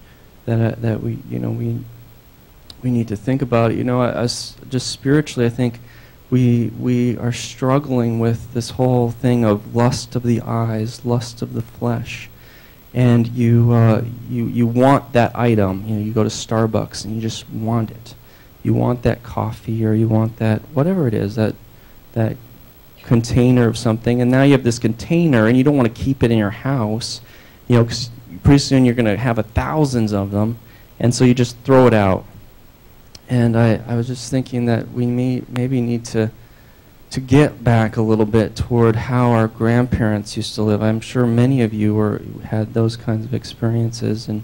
that uh, that we you know we we need to think about. You know, us just spiritually, I think we we are struggling with this whole thing of lust of the eyes, lust of the flesh, and you uh, you you want that item. You know, you go to Starbucks and you just want it. You want that coffee or you want that whatever it is that that container of something, and now you have this container and you don't want to keep it in your house you know, pretty soon you're going to have a thousands of them, and so you just throw it out. And I, I was just thinking that we may, maybe need to to get back a little bit toward how our grandparents used to live. I'm sure many of you were had those kinds of experiences, and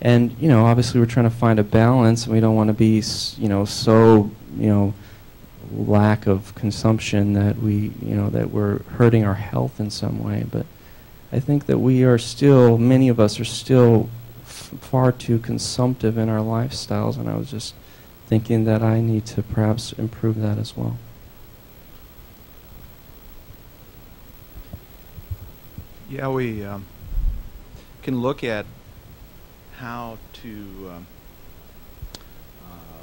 and you know, obviously we're trying to find a balance, and we don't want to be you know so you know lack of consumption that we you know that we're hurting our health in some way, but I think that we are still, many of us are still far too consumptive in our lifestyles, and I was just thinking that I need to perhaps improve that as well. Yeah, we um, can look at how to um, uh,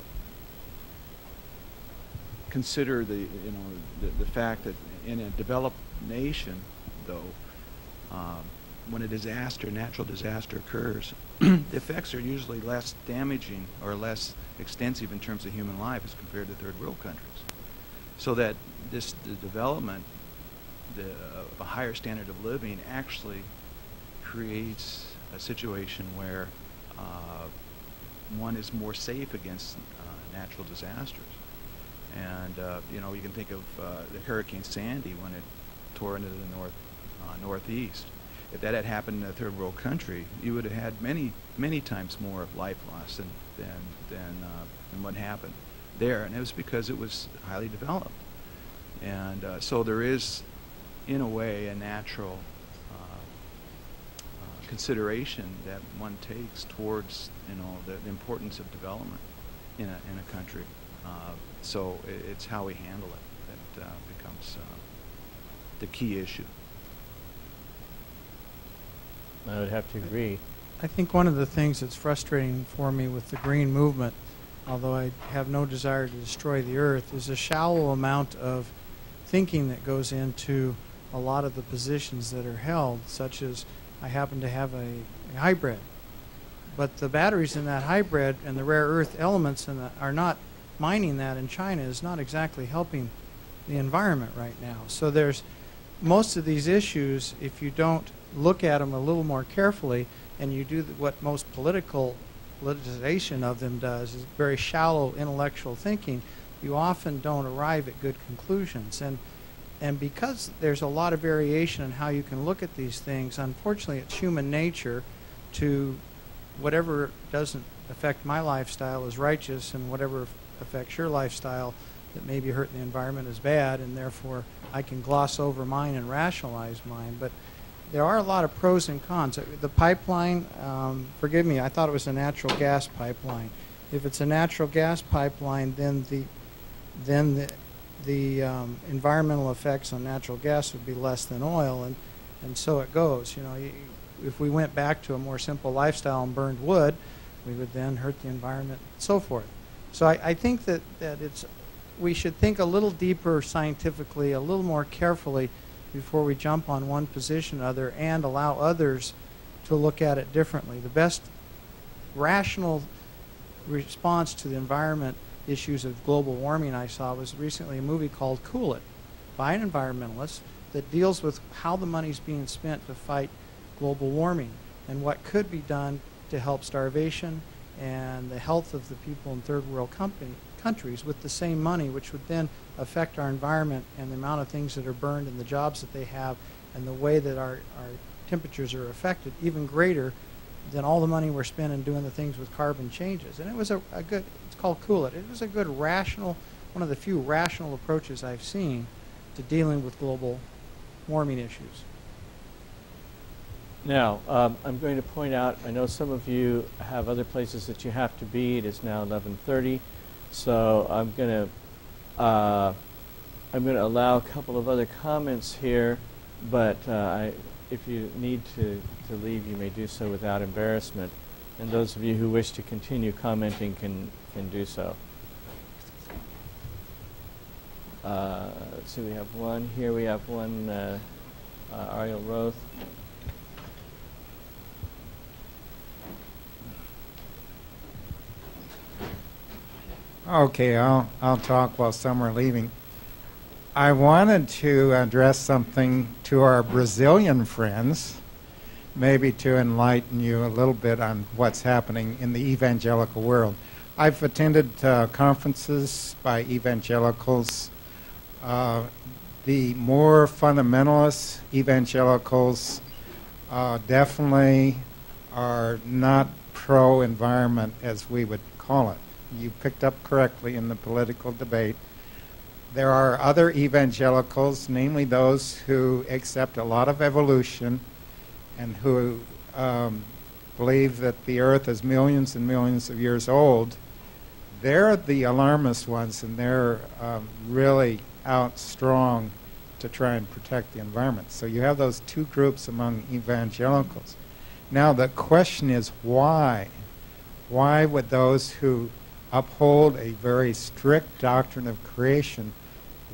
consider the you know the, the fact that in a developed nation, though, um, when a disaster, natural disaster occurs, [clears throat] the effects are usually less damaging or less extensive in terms of human life as compared to third world countries. So that this the development the, of a higher standard of living actually creates a situation where uh, one is more safe against uh, natural disasters. And uh, you know, you can think of uh, the Hurricane Sandy when it tore into the north uh, northeast. If that had happened in a third world country, you would have had many, many times more of life loss than, than, than, uh, than what happened there. And it was because it was highly developed. And uh, so there is, in a way, a natural uh, uh, consideration that one takes towards, you know, the, the importance of development in a, in a country. Uh, so i it's how we handle it that uh, becomes uh, the key issue. I would have to agree. I think one of the things that's frustrating for me with the green movement, although I have no desire to destroy the earth, is a shallow amount of thinking that goes into a lot of the positions that are held, such as I happen to have a, a hybrid. But the batteries in that hybrid and the rare earth elements in that are not mining that in China is not exactly helping the environment right now. So there's most of these issues, if you don't look at them a little more carefully and you do what most political politicization of them does is very shallow intellectual thinking, you often don't arrive at good conclusions. And and because there's a lot of variation in how you can look at these things, unfortunately, it's human nature to whatever doesn't affect my lifestyle is righteous, and whatever affects your lifestyle that may be hurting the environment is bad, and therefore I can gloss over mine and rationalize mine. But there are a lot of pros and cons. Uh, The pipeline, um, forgive me, I thought it was a natural gas pipeline. If it's a natural gas pipeline, then the then the, the um, environmental effects on natural gas would be less than oil, and and so it goes. You know, if we went back to a more simple lifestyle and burned wood, we would then hurt the environment, and so forth. So I, I think that, that it's we should think a little deeper scientifically, a little more carefully before we jump on one position or other and allow others to look at it differently. The best rational response to the environment issues of global warming I saw was recently a movie called Cool It by an environmentalist that deals with how the money's being spent to fight global warming and what could be done to help starvation and the health of the people in third world company, countries with the same money, which would then affect our environment and the amount of things that are burned and the jobs that they have and the way that our, our temperatures are affected even greater than all the money we're spending doing the things with carbon changes. And it was a, a good, called Cool It. Was a good rational, one of the few rational approaches I've seen to dealing with global warming issues. Now, um, I'm going to point out, I know some of you have other places that you have to be. It is now 11:30, so I'm going to uh, I'm going to allow a couple of other comments here, but uh, I, if you need to, to leave, you may do so without embarrassment. And those of you who wish to continue commenting can, can do so. Uh, let's see, we have one here. We have one, uh, uh, Ariel Roth. Okay, I'll, I'll talk while some are leaving. I wanted to address something to our Brazilian friends, maybe to enlighten you a little bit on what's happening in the evangelical world. I've attended uh, conferences by evangelicals. Uh, the more fundamentalist evangelicals uh, definitely are not pro environment as we would call it. You picked up correctly in the political debate. There are other evangelicals, namely those who accept a lot of evolution and who um, believe that the earth is millions and millions of years old. They're the alarmist ones, and they're um, really out strong to try and protect the environment. So you have those two groups among evangelicals. Now, the question is why? Why would those who uphold a very strict doctrine of creation,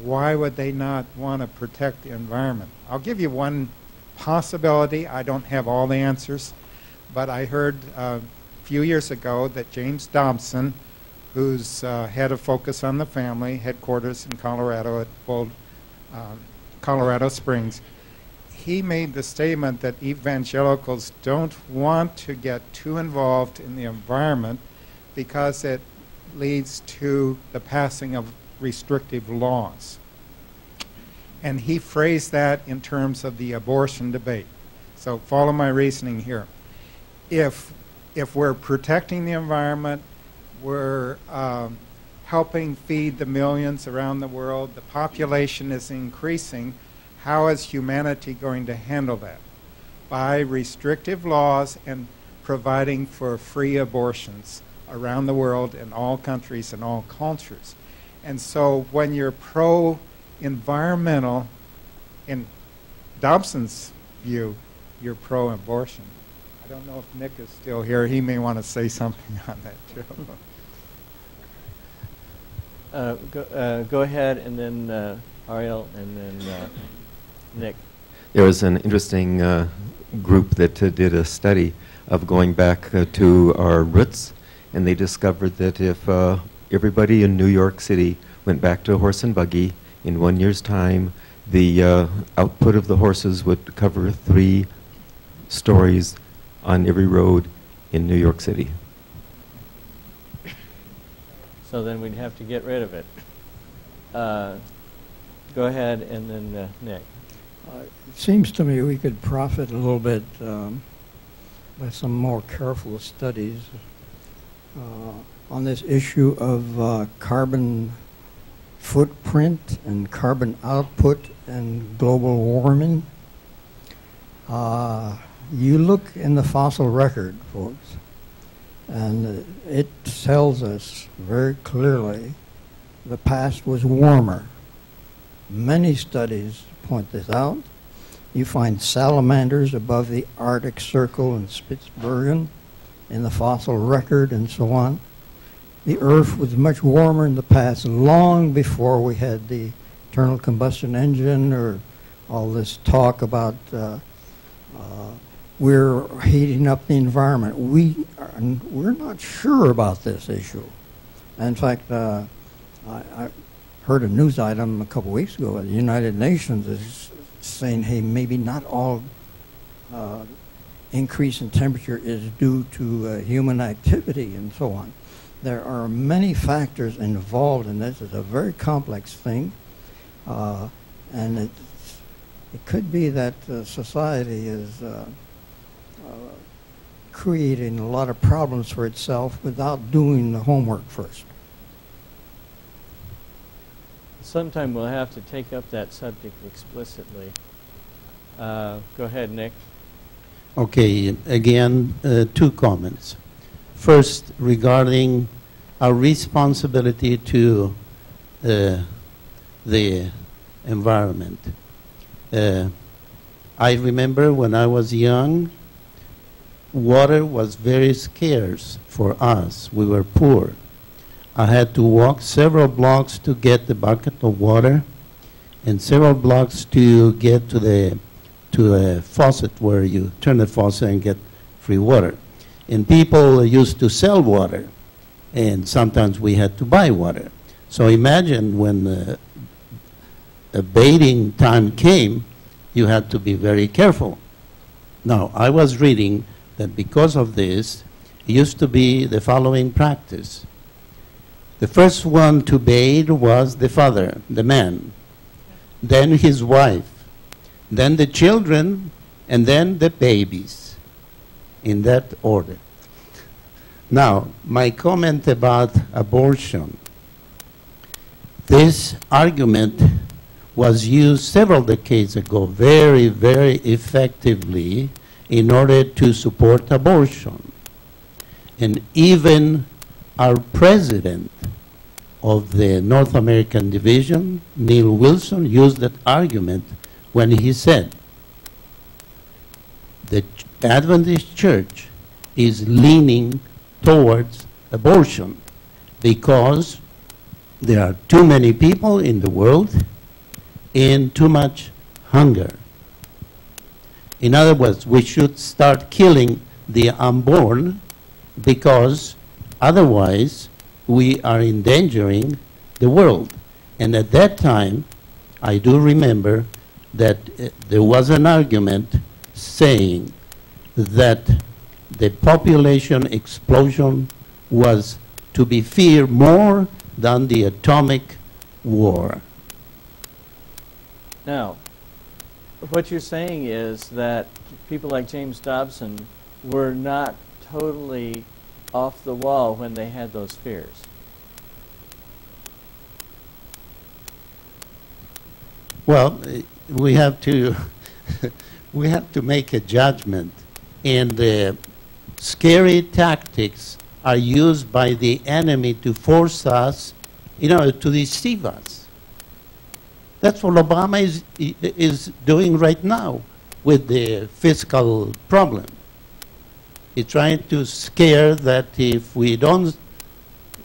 why would they not want to protect the environment? I'll give you one possibility. I don't have all the answers, but I heard uh, a few years ago that James Dobson, who's uh, head of Focus on the Family, headquarters in Colorado at Bold, um, Colorado Springs, he made the statement that evangelicals don't want to get too involved in the environment because it leads to the passing of restrictive laws. And he phrased that in terms of the abortion debate. So follow my reasoning here. If, if we're protecting the environment, we're um, helping feed the millions around the world. The population is increasing. How is humanity going to handle that? By restrictive laws and providing for free abortions around the world in all countries and all cultures. And so when you're pro environmental, in Dobson's view, you're pro abortion. I don't know if Nick is still here. He may want to say something [laughs] on that too. Uh, go, uh, go ahead, and then uh, Ariel, and then uh, Nick. There was an interesting uh, group that did a study of going back to our roots, and they discovered that if everybody in New York City went back to a horse and buggy in one year's time, the output of the horses would cover three stories on every road in New York City. So then we'd have to get rid of it. Uh, go ahead, and then uh, Nick. Uh, It seems to me we could profit a little bit um, by some more careful studies uh, on this issue of uh, carbon footprint and carbon output and global warming. Uh, You look in the fossil record, folks, and it tells us very clearly the past was warmer. Many studies point this out. You find salamanders above the Arctic Circle in Spitsbergen in the fossil record and so on. The Earth was much warmer in the past, long before we had the internal combustion engine or all this talk about uh, uh, we're heating up the environment. We are, we're not sure about this issue. In fact, uh, I, I heard a news item a couple weeks ago. The United Nations is saying, hey, maybe not all uh, increase in temperature is due to uh, human activity and so on. There are many factors involved in this. It's a very complex thing, uh, and it it could be that uh, society is uh, creating a lot of problems for itself without doing the homework first. Sometime we'll have to take up that subject explicitly. Uh, go ahead, Nick. Okay, again, uh, two comments. First, regarding our responsibility to uh, the environment. Uh, I remember when I was young, water was very scarce for us. We were poor. I had to walk several blocks to get the bucket of water and several blocks to get to the to a faucet where you turn the faucet and get free water. And people used to sell water, and sometimes we had to buy water. So imagine when uh, a bathing time came, you had to be very careful. Now, I was reading that because of this, used to be the following practice. The first one to bathe was the father, the man, then his wife, then the children, and then the babies, in that order. Now, my comment about abortion. This argument was used several decades ago very, very effectively in order to support abortion. And even our president of the North American Division, Neal Wilson, used that argument when he said, the Adventist Church is leaning towards abortion because there are too many people in the world and too much hunger. In other words, we should start killing the unborn because otherwise we are endangering the world. And at that time, I do remember that uh, there was an argument saying that the population explosion was to be feared more than the atomic war. Now, what you're saying is that people like James Dobson were not totally off the wall when they had those fears. Well, we have to [laughs] we have to make a judgment, and the scary tactics are used by the enemy to force us, you know, to deceive us. That's what Obama is, is doing right now with the fiscal problem. He's trying to scare that if we don't,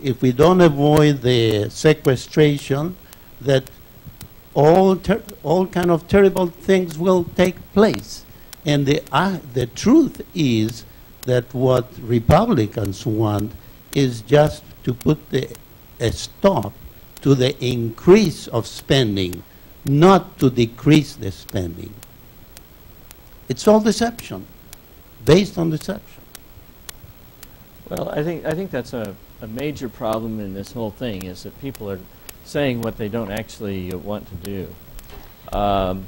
if we don't avoid the sequestration, that all all kind of terrible things will take place. And the uh, the truth is that what Republicans want is just to put the, a stop to the increase of spending, not to decrease the spending. It's all deception, based on deception. Well, I think, I think that's a, a major problem in this whole thing, is that people are saying what they don't actually uh, want to do. Um,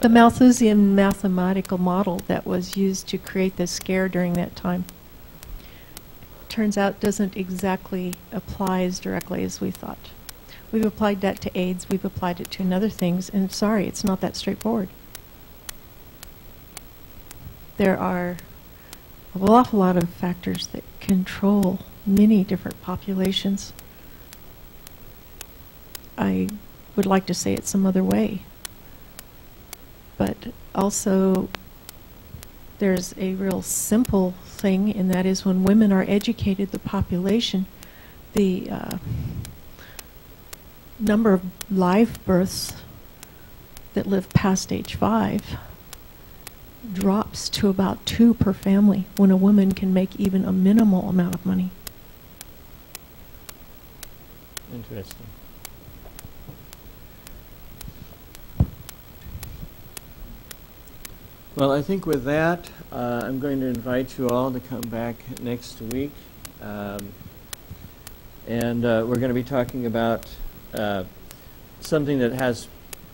The Malthusian mathematical model that was used to create this scare during that time turns out doesn't exactly apply as directly as we thought. We've applied that to AIDS, we've applied it to another things, and sorry, it's not that straightforward. There are an awful lot of factors that control many different populations. I would like to say it some other way. But also, there's a real simple thing, and that is when women are educated, the population, the uh, number of live births that live past age five drops to about two per family when a woman can make even a minimal amount of money. Interesting. Well, I think with that, uh, I'm going to invite you all to come back next week. Um, and uh, we're going to be talking about uh, something that has,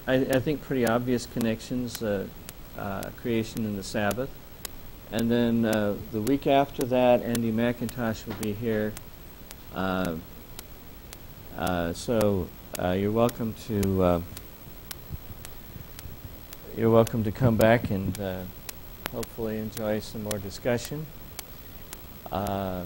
I, I think, pretty obvious connections, uh, uh, creation and the Sabbath. And then uh, the week after that, Andy McIntosh will be here. So you're welcome to you're welcome to come back and uh, hopefully enjoy some more discussion. Uh,